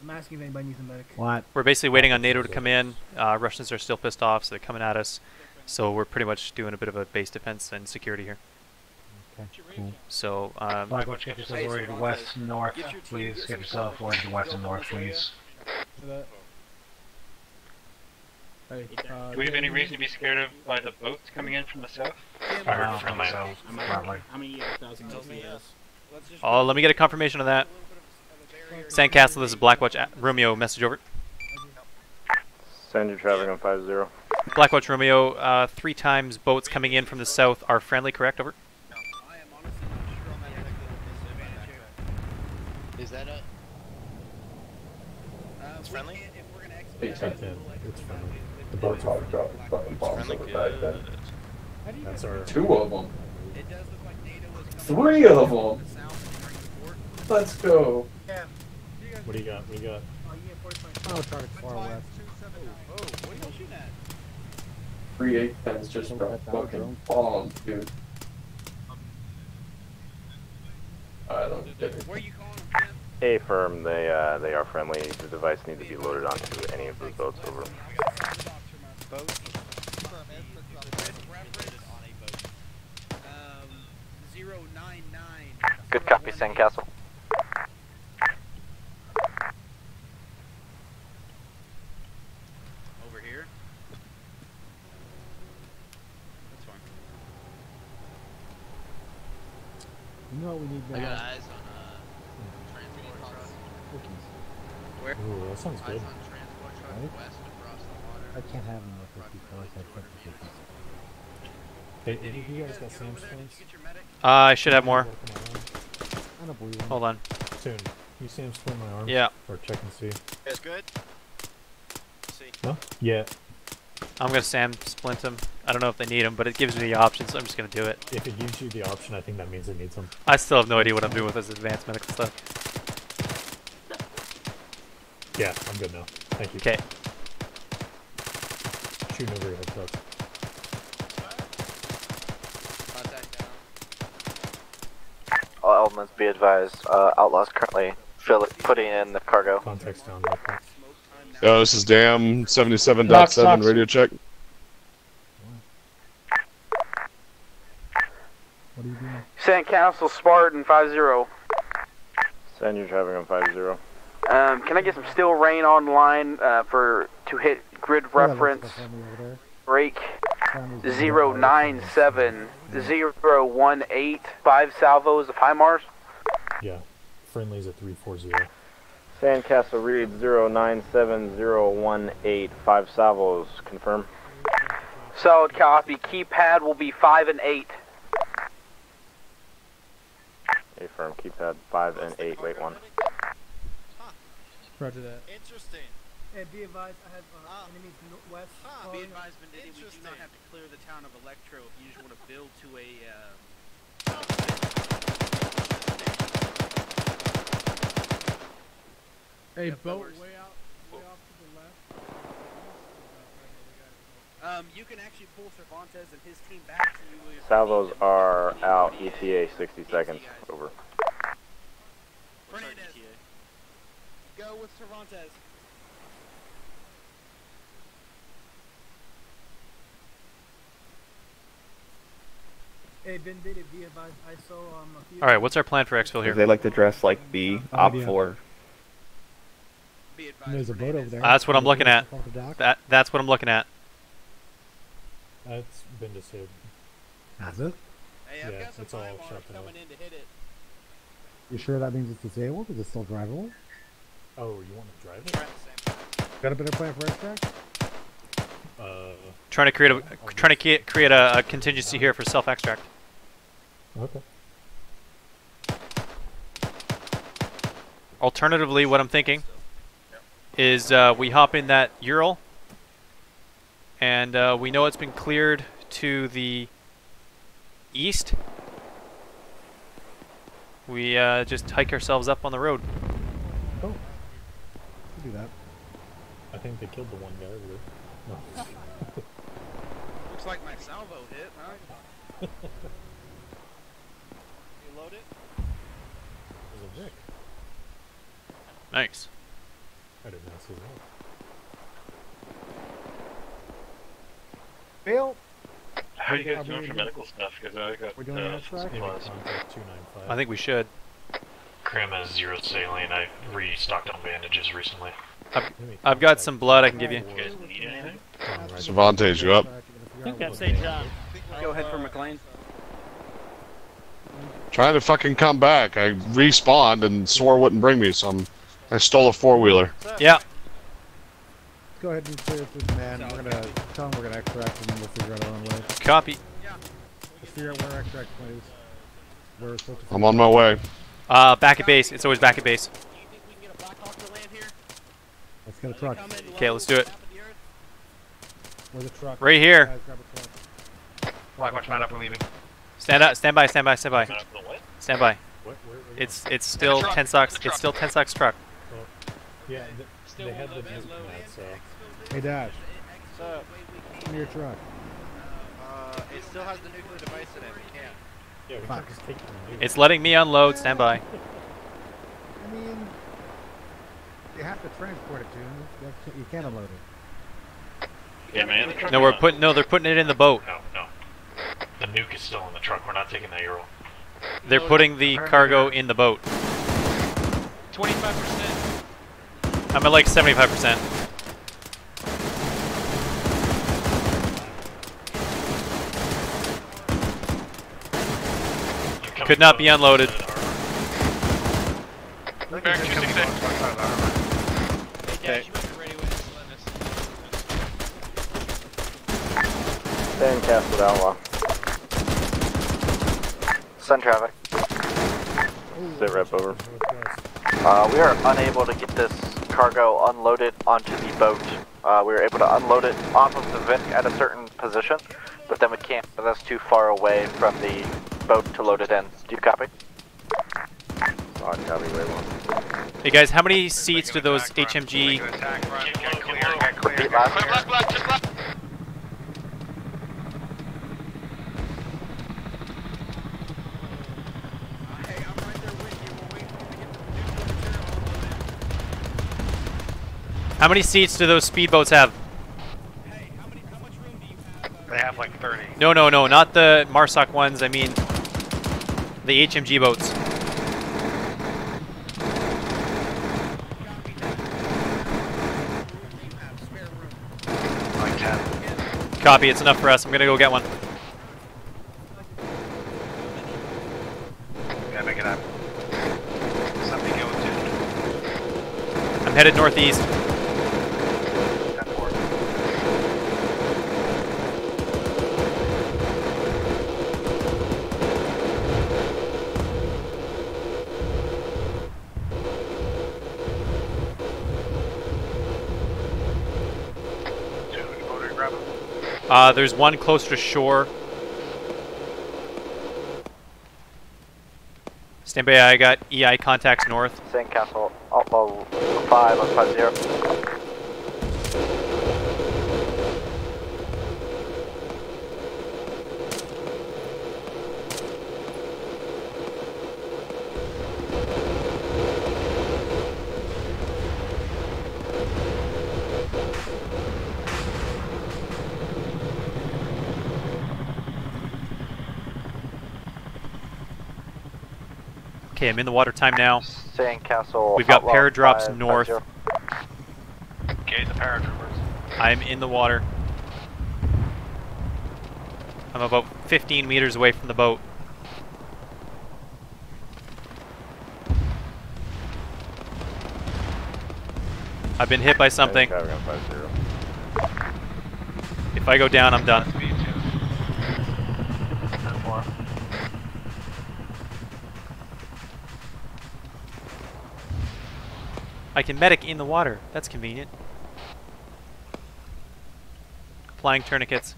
I'm asking if anybody needs a medic. What? We're basically waiting on NATO to come in. Uh, Russians are still pissed off, so they're coming at us. So we're pretty much doing a bit of a base defense and security here. Okay, cool. So um, Blackwatch, get yourself oriented west and north, please. Get yourself oriented west and north, please. Hey, uh, Do we have any reason to be scared of by the boats coming in from the south? Fire Or from from the land? How many, probably. how many uh, thousand LCS? oh, let me get a confirmation of that. Sandcastle, this is Blackwatch Romeo. Message over. Send your traffic on 50. Blackwatch Romeo, uh, three times boats coming in from the south are friendly, correct? Over. Is that a? It's friendly. Eight ten. It's friendly. The boats are friendly. Friendly, good. That's our. Two of them. Three of them. Let's go. What do you got? What do you got? Oh, target far west. Three eight tens just dropped fucking bombs, dude. I don't get it. A firm, they uh, they are friendly. The device needs to be loaded onto any of those boats over. Good copy, Sandcastle. Over here. That's fine. You know what we need I got eyes on uh, transport truck. Cookies. Where? Ooh, that sounds good. Eyes on transport truck Right? west across the water. I can't have enough cookies. I like that cookies. Hey, any of you guys got SAM splints? Uh, I should have more. I don't believe Hold on. Soon. You see him splint my arm? Yeah. Or check and see. It's good. See. No? Yeah. I'm gonna SAM splint them. I don't know if they need them, but it gives me the option, so I'm just gonna do it. If it gives you the option, I think that means it needs them. I still have no idea what I'm doing with this advanced medical stuff. Yeah, I'm good now. Thank you. Okay. Shooting over your head, trucks. All elements be advised. Uh, Outlaws currently fill putting in the cargo. Context down there. Yo, this is Dam 77.7 Knox, Knox. radio check. What are you doing? Sandcastle Spartan 5-0. Send your traffic on 50. Um, can I get some steel rain online uh, for to hit grid reference like a family over there. break Family's over there. zero nine seven zero one eight five salvos of HIMARS? Yeah. Friendly's at 340. Sandcastle read 097018. Five salvos. Confirm. Solid copy. Keypad will be five and eight. A firm. Keypad 5 and 8. Wait one. Roger that. Interesting. Hey, be advised, I have uh, enemies no- west. Ah, be advised, Vendetta, we do not have to clear the town of Electro if you just want to build to a. Uh, Hey, Yep, boat way out, way off to the left. um, you can actually pull Cervantes and his team back to you. Salvos are out. ETA 60 seconds. Over. Fernandez, go with Cervantes. Hey, Vendetta, be advised, I saw um. All right, what's our plan for exfil here? They like to dress like B, Op Idea. 4. And There's a boat over there. Uh, that's what I'm looking at. Off the dock. That that's what I'm looking at. That's been disabled. That's it? Hey, Yeah, it's all shut down. in to hit it. You sure that means it's disabled? Is it still drivable? Oh, you want to drive it? Got a better plan for extract? Uh, Trying to create a trying to create create a, a contingency here for self extract. okay. Alternatively, what I'm thinking is uh, we hop in that Ural, and uh, we know it's been cleared to the east. We uh, just hike ourselves up on the road. Oh. We'll do that. I think they killed the one guy over there. No. Looks like my salvo hit, huh? you load it? There's a Vic. Thanks. I did not see that. Bill? How are you guys we doing for medical stuff? Because I got We're doing uh, an extract? supplies. Contact 295. I think we should. Cram has zero saline. I restocked on bandages recently. I've, I've got some blood I can give you. You guys need anything? Cervantes, you up? I think that's St. John. Go ahead for McLean. Trying to fucking come back. I respawned and swore wouldn't bring me some. I stole a four wheeler. Yeah. go ahead and clear it with man. We're gonna tell them we're gonna extract and then we'll figure out our own way. Copy. Let's figure out where extract point is. Where we're supposed to I'm on my way. Uh, back at base. It's always back at base. Let's get a truck. Okay, let's do it. Where's the truck? Right here. Guys, grab a man up, we're leaving. Stand up. Stand by. Stand by. Stand by. Stand by. What, where, where It's it's still ten in socks. It's still ten socks truck. Yeah, th- they have the music from that, so. Hey Dash, What's up? give me your truck. Uh, it still has the nuclear device in it. We can't. Yeah, we Fuck. can just take them. do It's letting me unload. Stand by. I mean, you have to transport it to him. You You can't unload it. Yeah, man. The No, we're on. putting no. They're putting it in the boat. No, no. The nuke is still in the truck. We're not taking that Ural. They're putting the cargo in the boat. 25%. I'm at like 75%. Could not be unloaded. Back 268. Okay. Sandcastle Outlaw. Send traffic. Sit rep over. Uh, we are unable to get this cargo unloaded onto the boat. Uh, we were able to unload it off of the Vic at a certain position, but then we can't. That's too far away from the boat to load it in. Do you copy? On copy, way one. Hey guys, how many seats do those HMG? Repeat last. Black, black, just black. How many seats do those speedboats have? They have like 30. No, no, no, not the MARSOC ones. I mean the HMG boats. Copy. It's enough for us. I'm gonna go get one. Gotta make it happen. Something to I'm headed northeast. Uh, there's one closer to shore. Stand by. I got EI contacts north. Sandcastle Outlaw 5 on 50. Okay, I'm in the water time now. Sandcastle We've got Outlaw paradrops 550. north. Okay, the paratroopers. I'm in the water. I'm about 15 meters away from the boat. I've been hit by something. Copy on 50. If I go down, I'm done. Speed 2. 10 4. I can medic in the water. That's convenient. Applying tourniquets.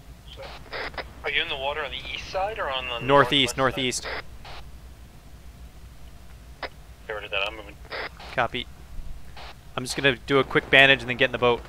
Are you in the water on the east side or on the Northeast, northeast. Side? Okay, where that? I'm moving. Copy. I'm just gonna do a quick bandage and then get in the boat.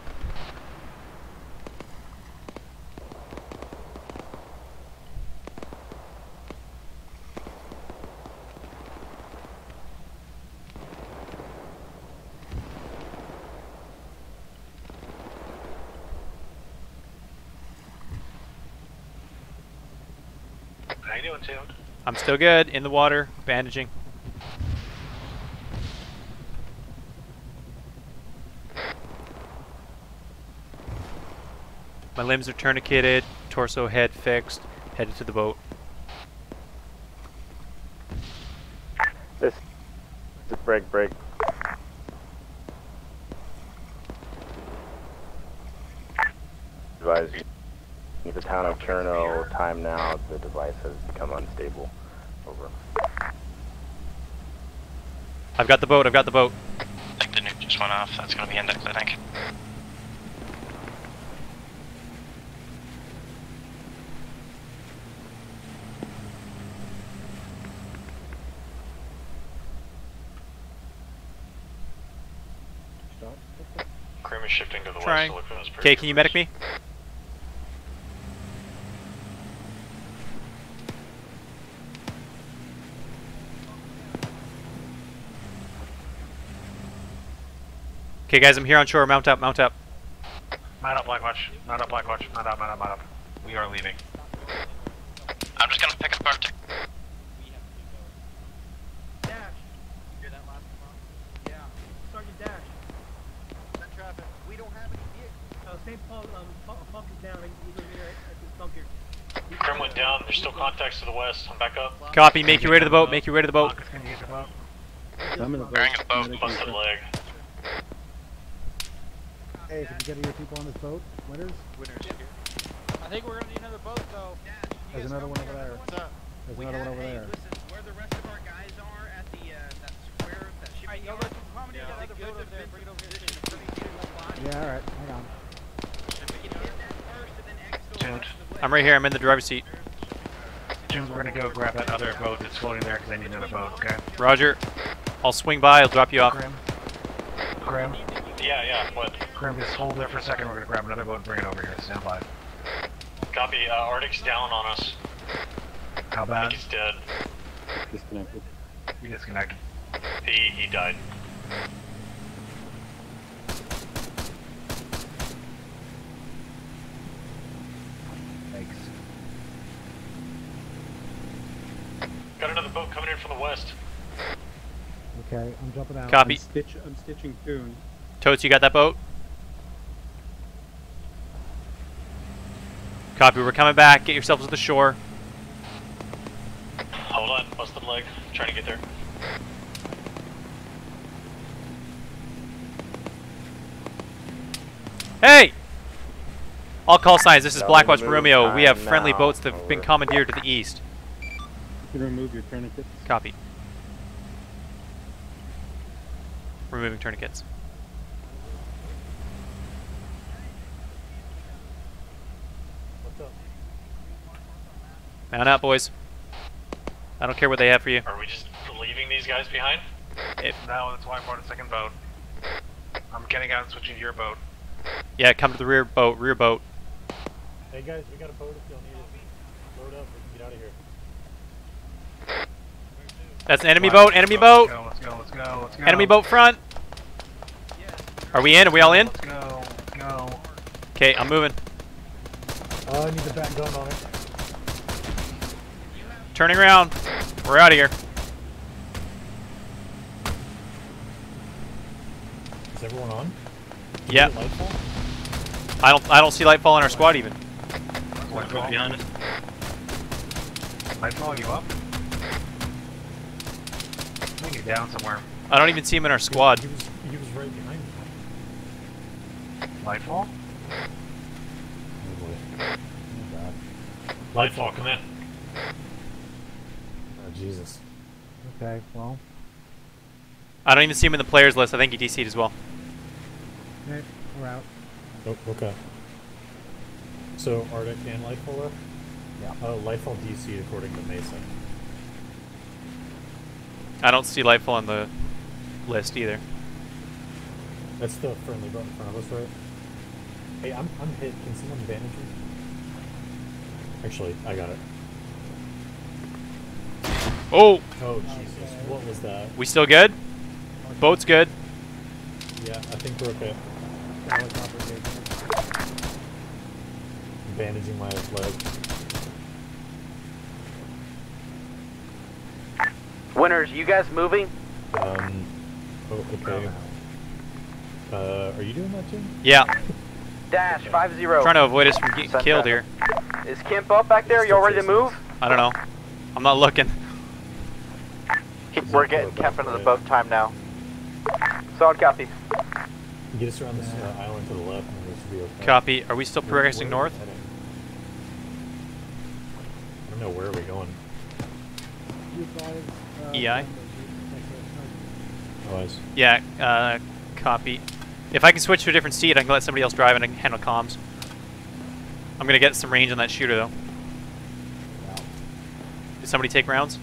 How you doing, Tim? I'm good. In the water, bandaging. My limbs are tourniqueted, torso, head fixed, headed to the boat. This. Just break, break. advise you. The town of Cherno, time now, the device has become unstable. Over. I've got the boat. I've got the boat. I think the nuke just went off. That's gonna be index, I think. Cream is shifting to the Trying. west to look for those Okay, can you medic me? Okay, guys, I'm here on shore. Mount up, mount up. Mount up, Blackwatch. Mount up, Blackwatch. Mount up, mount up, mount up. We are leaving. I'm just gonna pick apart. Dash. Hear that last one? Yeah. Sergeant Dash. Send traffic. We don't have any vehicles. Uh, St. Paul, um, Funk Funk is down. He's over here at this bunker. Krim went down. There's still contacts to the west. I'm back up. Copy. Make your way to the boat. Make your way to the boat. I'm in the boat. Busted leg. Hey, can you get your people on this boat? Winners? Winners here. I think we're gonna need another boat though. There's another one over there. What's up? There's We another one had- over hey, there. Listen, where the rest of our guys are at the uh, that square, that shipping Alright, yo, yard. let's accommodate Yeah, another like, boat good over there. Bring it over here. position for me to get one body. Yeah, alright, hang on. If we can hit that first and then exfil the rest of the way. I'm right here. I'm in the driver's seat. Jim, we're gonna go grab that other boat that's floating there because I need another boat, okay? Roger. I'll swing by. I'll drop you off. Krim, Yeah, yeah. What? Krim, just hold there for a second. We're gonna grab another boat and bring it over here. Stand by. Copy. Uh, Arctic's down on us. How I bad? think he's dead. Disconnected. We disconnected. He he died. Thanks. Got another boat coming in from the west. Okay, I'm jumping out. Copy. I'm stitch. I'm stitching Coon. Totes, you got that boat? Copy. We're coming back. Get yourselves to the shore. Hold on. Busted leg. Trying to get there. Hey! All call signs. This is Blackwatch Romeo. We have friendly now. boats that have been commandeered to the east. You can remove your tourniquets. Copy. Removing tourniquets. What's up? Mount out, boys. I don't care what they have for you. Are we just leaving these guys behind? If, No, that's why I brought a second boat. I'm getting out and switching to your boat. yeah, come to the rear boat. Rear boat. Hey guys, we got a boat if y'all need it. Load up, we can get out of here. That's an enemy Come on, boat. Enemy let's boat. go, Let's go, let's go, let's go. Enemy boat front. Are we in? Are we all in? Let's go, go. Okay, I'm moving. Oh, I need the back gun on it. Turning around. We're out of here. Is everyone on? Did you Yeah. Lightfall? I don't. I don't see Lightfall in our squad even. Lightfall behind us. Lightfall, you up? I think you're down somewhere. I don't even see him in our squad. He was, he was right behind me. Lightfall? Oh boy. Oh. Lightfall, come in. Jesus. Okay, well, I don't even see him in the players list. I think he DC'd as well. okay, we're out. Oh, okay. So Arctic and Lightfall left? Yeah. Oh, Lightfall DC according to Mason. I don't see Lightfall on the list either. That's the friendly boat in front of us, right? Hey, I'm I'm hit. Can someone bandage me? Actually, I got it. Oh, Oh Jesus! What was that? we still good? Boat's good. Yeah, I think we're okay. Helicopter engagement. Bandaging my leg. Winners, you guys moving? Um. Oh, okay. Uh, are you doing that, Jim? Yeah. Dash, 5-0. Trying to avoid us from getting Send killed traffic. here. Is Kemp up back there? Y'all ready to move? I don't know. I'm not looking. We're getting Kemp into the boat time now. Solid copy. Get us around this uh, island to the left, and we should be okay. Copy. Are we still progressing where are north? I don't know where are we going. You advise, uh, EI? Otherwise, Yeah, uh, copy. If I can switch to a different seat, I can let somebody else drive and I can handle comms. I'm gonna get some range on that shooter though. Did somebody take rounds?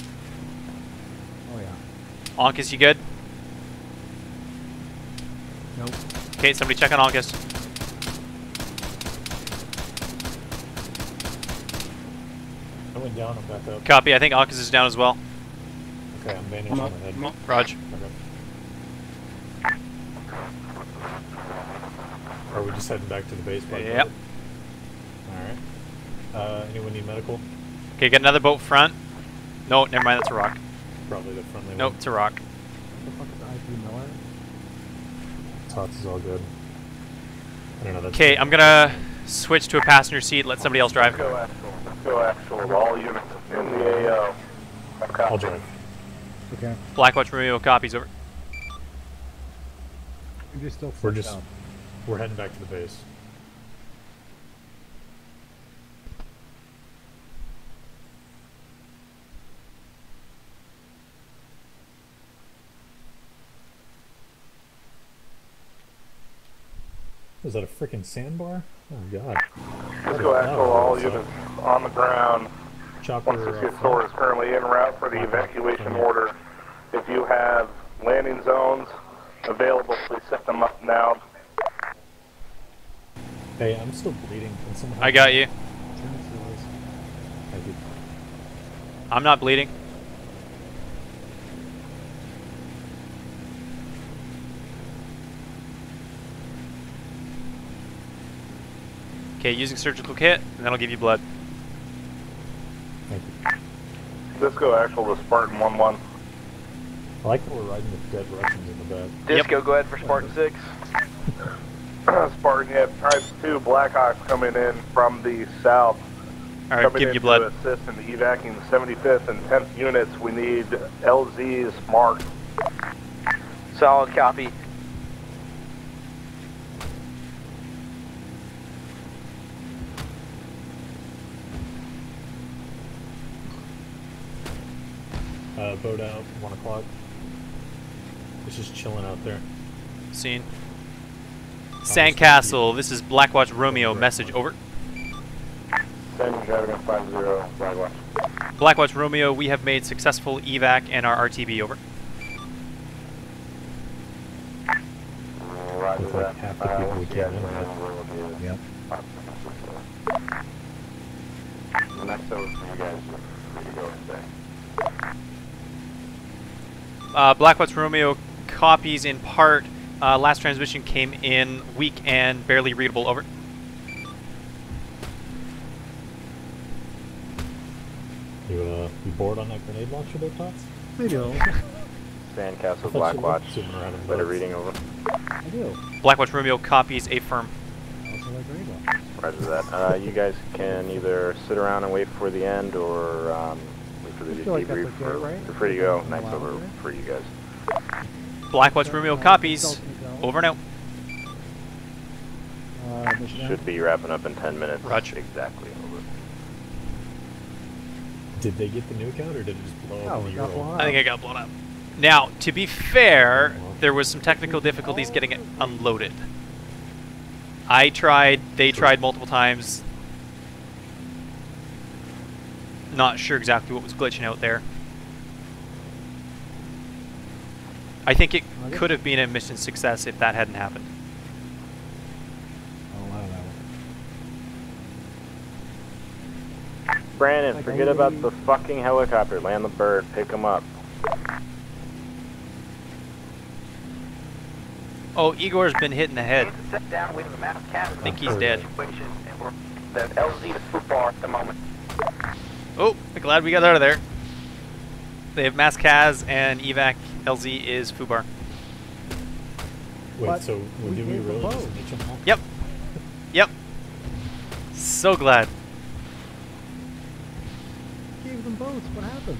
Onkus, you good? Nope. Okay, somebody check on Onkus. I went down I'm back up. Copy. I think Onkus is down as well. Okay, I'm bandaging I'm my up, head. I'm up. Raj. Okay. Are we just heading back to the base? by Yep. Alright. Uh, anyone need medical? Okay, get another boat front. No, never mind. That's a rock. Probably the friendly Nope, one. it's a rock. What the fuck is IP Miller? Totes is all good. I don't know. That's Okay, I'm gonna switch to a passenger seat. Let somebody else drive. Go actual. Go actual. All units in the AO. I'll drive. Okay. Blackwatch Romeo copies over. You're just still We're just up. we're heading back to the base. Is that a freaking sandbar? Oh god. Let's go actual. All units on the ground. Chopper, Once this uh, store is currently en route for the evacuation order. If you have landing zones available, please set them up now. Hey, I'm still bleeding. Can someone I got you. Thank you. I'm not bleeding. Okay, using surgical kit, and then I'll give you blood. Thank you. Disco actual to Spartan 1-1. I like that we're riding with dead Russians in the back. Disco, go ahead for Spartan 6. Spartan, you have Type 2 Blackhawks coming in from the south. Alright, coming give in you blood. to assist in the evacuating the 75th and 10th units. We need LZs marked. Solid copy. Uh, boat out, 1 o'clock. It's just chilling out there. Scene. Sandcastle, this is Blackwatch Romeo. Message over. Sending driving 50 Blackwatch. Blackwatch Romeo, we have made successful evac and our RTB over. Roger With like half the Uh, people we once you came in with. Yep. The next over for you guys. Free to go today. Uh, Blackwatch Romeo copies in part. Uh, last transmission came in weak and barely readable. Over. You, uh, you bored on that grenade launcher there, Tots? I do. Sandcastle I thought Blackwatch. were zooming around in Better reading over. I do. Blackwatch Romeo copies a firm. I also like rainbow. Roger that. Uh, you guys can either sit around and wait for the end or um, wait for the I like that's debrief. okay, for, right? You're free to go. That's Next over for you guys. Blackwatch Romeo copies. Over and out. Uh, Should be wrapping up in 10 minutes. Roger. Exactly. Over. Did they get the nuke out, or did it just blow Oh, up the got Ural? blown I think I got blown up. Now, to be fair, there was some technical difficulties getting it unloaded. I tried, they tried multiple times. Not sure exactly what was glitching out there. I think it Okay. could have been a mission success if that hadn't happened. Oh, I don't know. Brandon, Like, forget about we- the fucking helicopter. Land the bird. Pick him up. Oh, Igor's been hit in the head. Sit down with the mass cat. I think he's dead. The LZ to Fubar at the moment. Oh, glad we got out of there. They have Mass Kaz and Evac LZ is Fubar. Wait, But so we did we gave them really just both. ditch them all? Yep. Yep. So glad. Gave them both. What happened?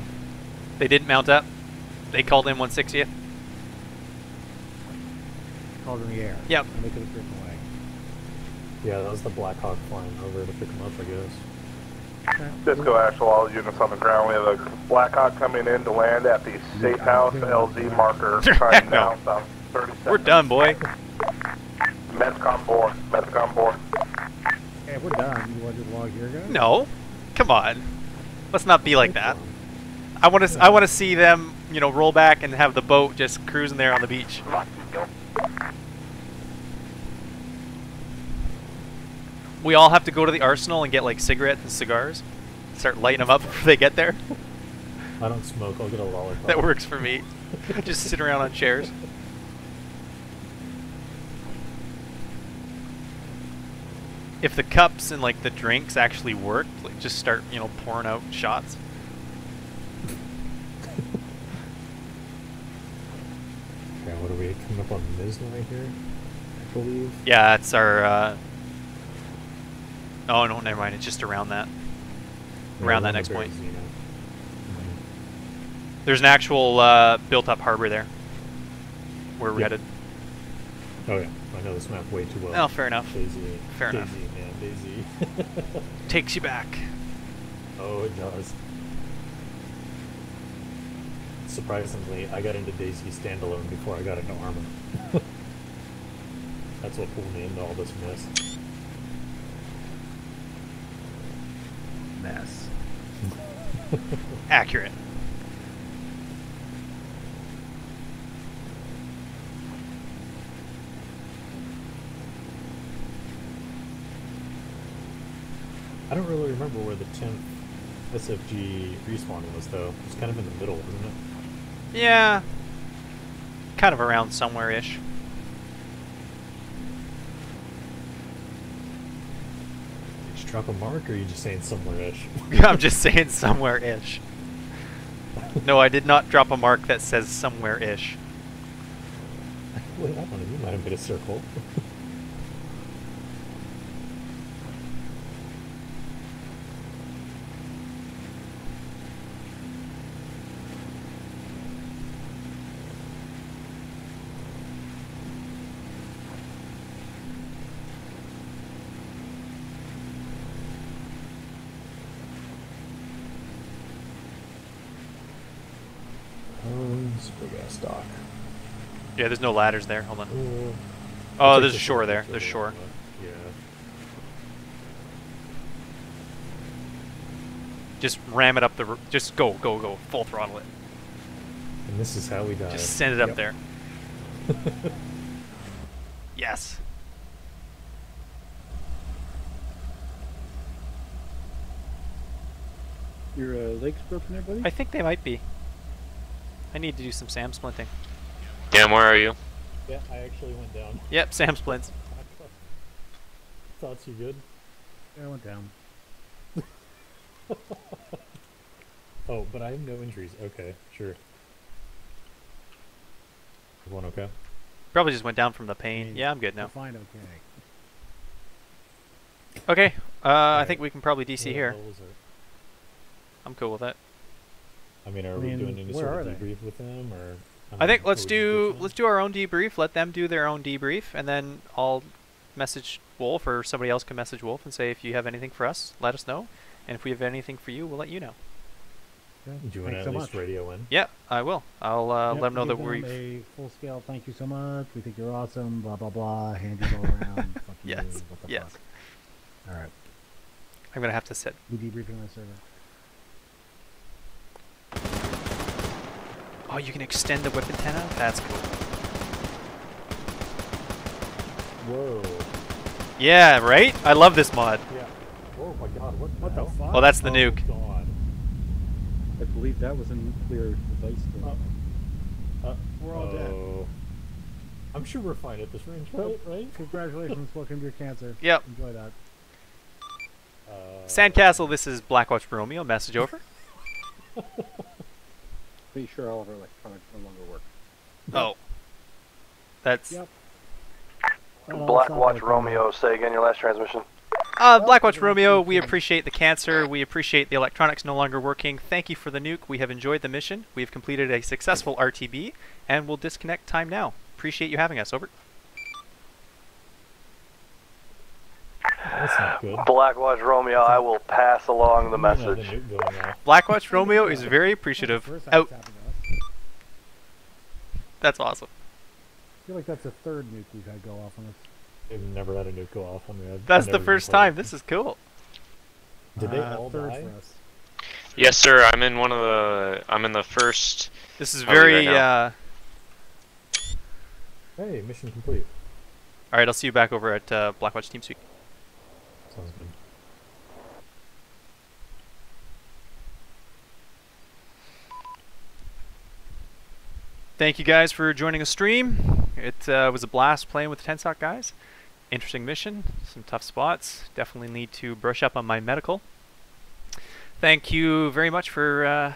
They didn't mount up. They called in 160th. called in the air. Yep. And they could have driven away. Yeah, that was the Black Hawk flying over to pick them up, I guess. Disco Actual, all units on the ground. We have a Blackhawk coming in to land at the Safe House LZ marker. Trying No. down south 30 We're done, boy. Medcom 4. Medcom 4. Okay, if we're done. You want to log here, guys? No, come on. Let's not be like that. I want to. I want to see them, you know, roll back and have the boat just cruising there on the beach. We all have to go to the arsenal and get like cigarettes and cigars. Start lighting them up before they get there. I don't smoke, I'll get a lollipop. That works for me. just sit around on chairs. If the cups and like the drinks actually worked, like just start, you know, pouring out shots. Okay, what are we coming up on Misna right here? I believe. Yeah, that's our. Uh... Oh no, never mind. It's just around that. Around that next point. There's an actual uh, built-up harbor there. Where we're Yeah. headed. Oh yeah, I know this map way too well. Oh, fair enough. DayZ. Fair DayZ, enough. man, DayZ. Takes you back. Oh, it does. Surprisingly, I got into DayZ standalone before I got into Arma. That's what pulled me into all this mess. Mess. Accurate. I don't really remember where the 10th SFG respawn was, though. It's kind of in the middle, isn't it? Yeah. Kind of around somewhere-ish. Did you drop a mark, or are you just saying somewhere-ish? I'm just saying somewhere-ish. No, I did not drop a mark that says somewhere-ish. Wait, I don't know. You might have made a circle. Oh, this big ass dock. Yeah, there's no ladders there. Hold on. Uh, Oh, I'll there's a shore shore there. There's of shore. Yeah. Just ram it up the. Just go, go, go. Full throttle it. And this is how we die. Just send it up Yep. there. Yes. Your uh, legs broken there, buddy? I think they might be. I need to do some SAM splinting. Dan, where are you? Yeah, I actually went down. Yep, SAM splints. Thoughts you good? Yeah, I went down. Oh, but I have no injuries. Okay, sure. Everyone okay? Probably just went down from the pain. Yeah, I'm good now. Fine, okay. Okay, uh, I think we can probably DC What here. I'm cool with that. I mean, are I we doing any sort of debrief with them, or? I think let's do let's do our own debrief. Let them do their own debrief, and then I'll message Wolf, or somebody else can message Wolf and say if you have anything for us, let us know, and if we have anything for you, we'll let you know. Okay, Do you want to thanks at so least much. radio in? Yeah, I will. I'll uh, Yep, let them know that we've. a full scale. Thank you so much. We think you're awesome. Blah blah blah. Hand you all around. Fuck you. Yes, What the yes. fuck? All right. I'm gonna have to set. We debriefing on the server. Oh, you can extend the whip antenna. That's cool. Whoa. Yeah, right. I love this mod. Yeah. Oh my god, what, What the hell? fuck? Well, that's the Oh nuke. god. I believe that was a nuclear device. though. Uh, We're all dead. oh. I'm sure we're fine at this range, right? Right? Congratulations. Welcome to your cancer. Yep. Enjoy that. Uh, Sandcastle, this is Blackwatch Romeo. Message over. Pretty sure all of our electronics no longer work. Oh. That's. Yep. Blackwatch Romeo, say again your last transmission. Uh, Blackwatch Romeo, we appreciate the cancer. We appreciate the electronics no longer working. Thank you for the nuke. We have enjoyed the mission. We have completed a successful RTB, and we'll disconnect time now. Appreciate you having us. Over. That's not good. Blackwatch Romeo, I will pass along the You know the message. nuke going off. Blackwatch Romeo is very appreciative. First Out. it's happened to us. That's awesome. I feel like that's the third nuke we've had go off on us. They've never had a nuke go off on me. I've That's the first time. This is cool. Did they Uh, all die? for us. Yes, sir. I'm in one of the. I'm in the first. This is very. right uh, Hey, mission complete. all right, I'll see you back over at uh, Blackwatch TeamSpeak. Sounds good. Thank you guys for joining the stream. It uh, was a blast playing with the 10th SOC guys. Interesting mission, some tough spots. Definitely need to brush up on my medical. Thank you very much for uh,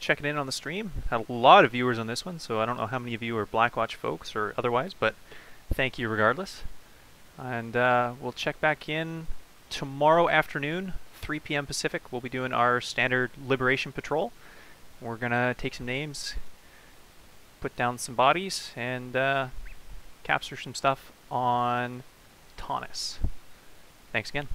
checking in on the stream. Had a lot of viewers on this one, so I don't know how many of you are Blackwatch folks or otherwise, but thank you regardless. And uh, we'll check back in tomorrow afternoon, 3 p.m. Pacific. We'll be doing our standard Liberation Patrol. We're gonna take some names, put down some bodies, and uh, capture some stuff on Taunus. Thanks again.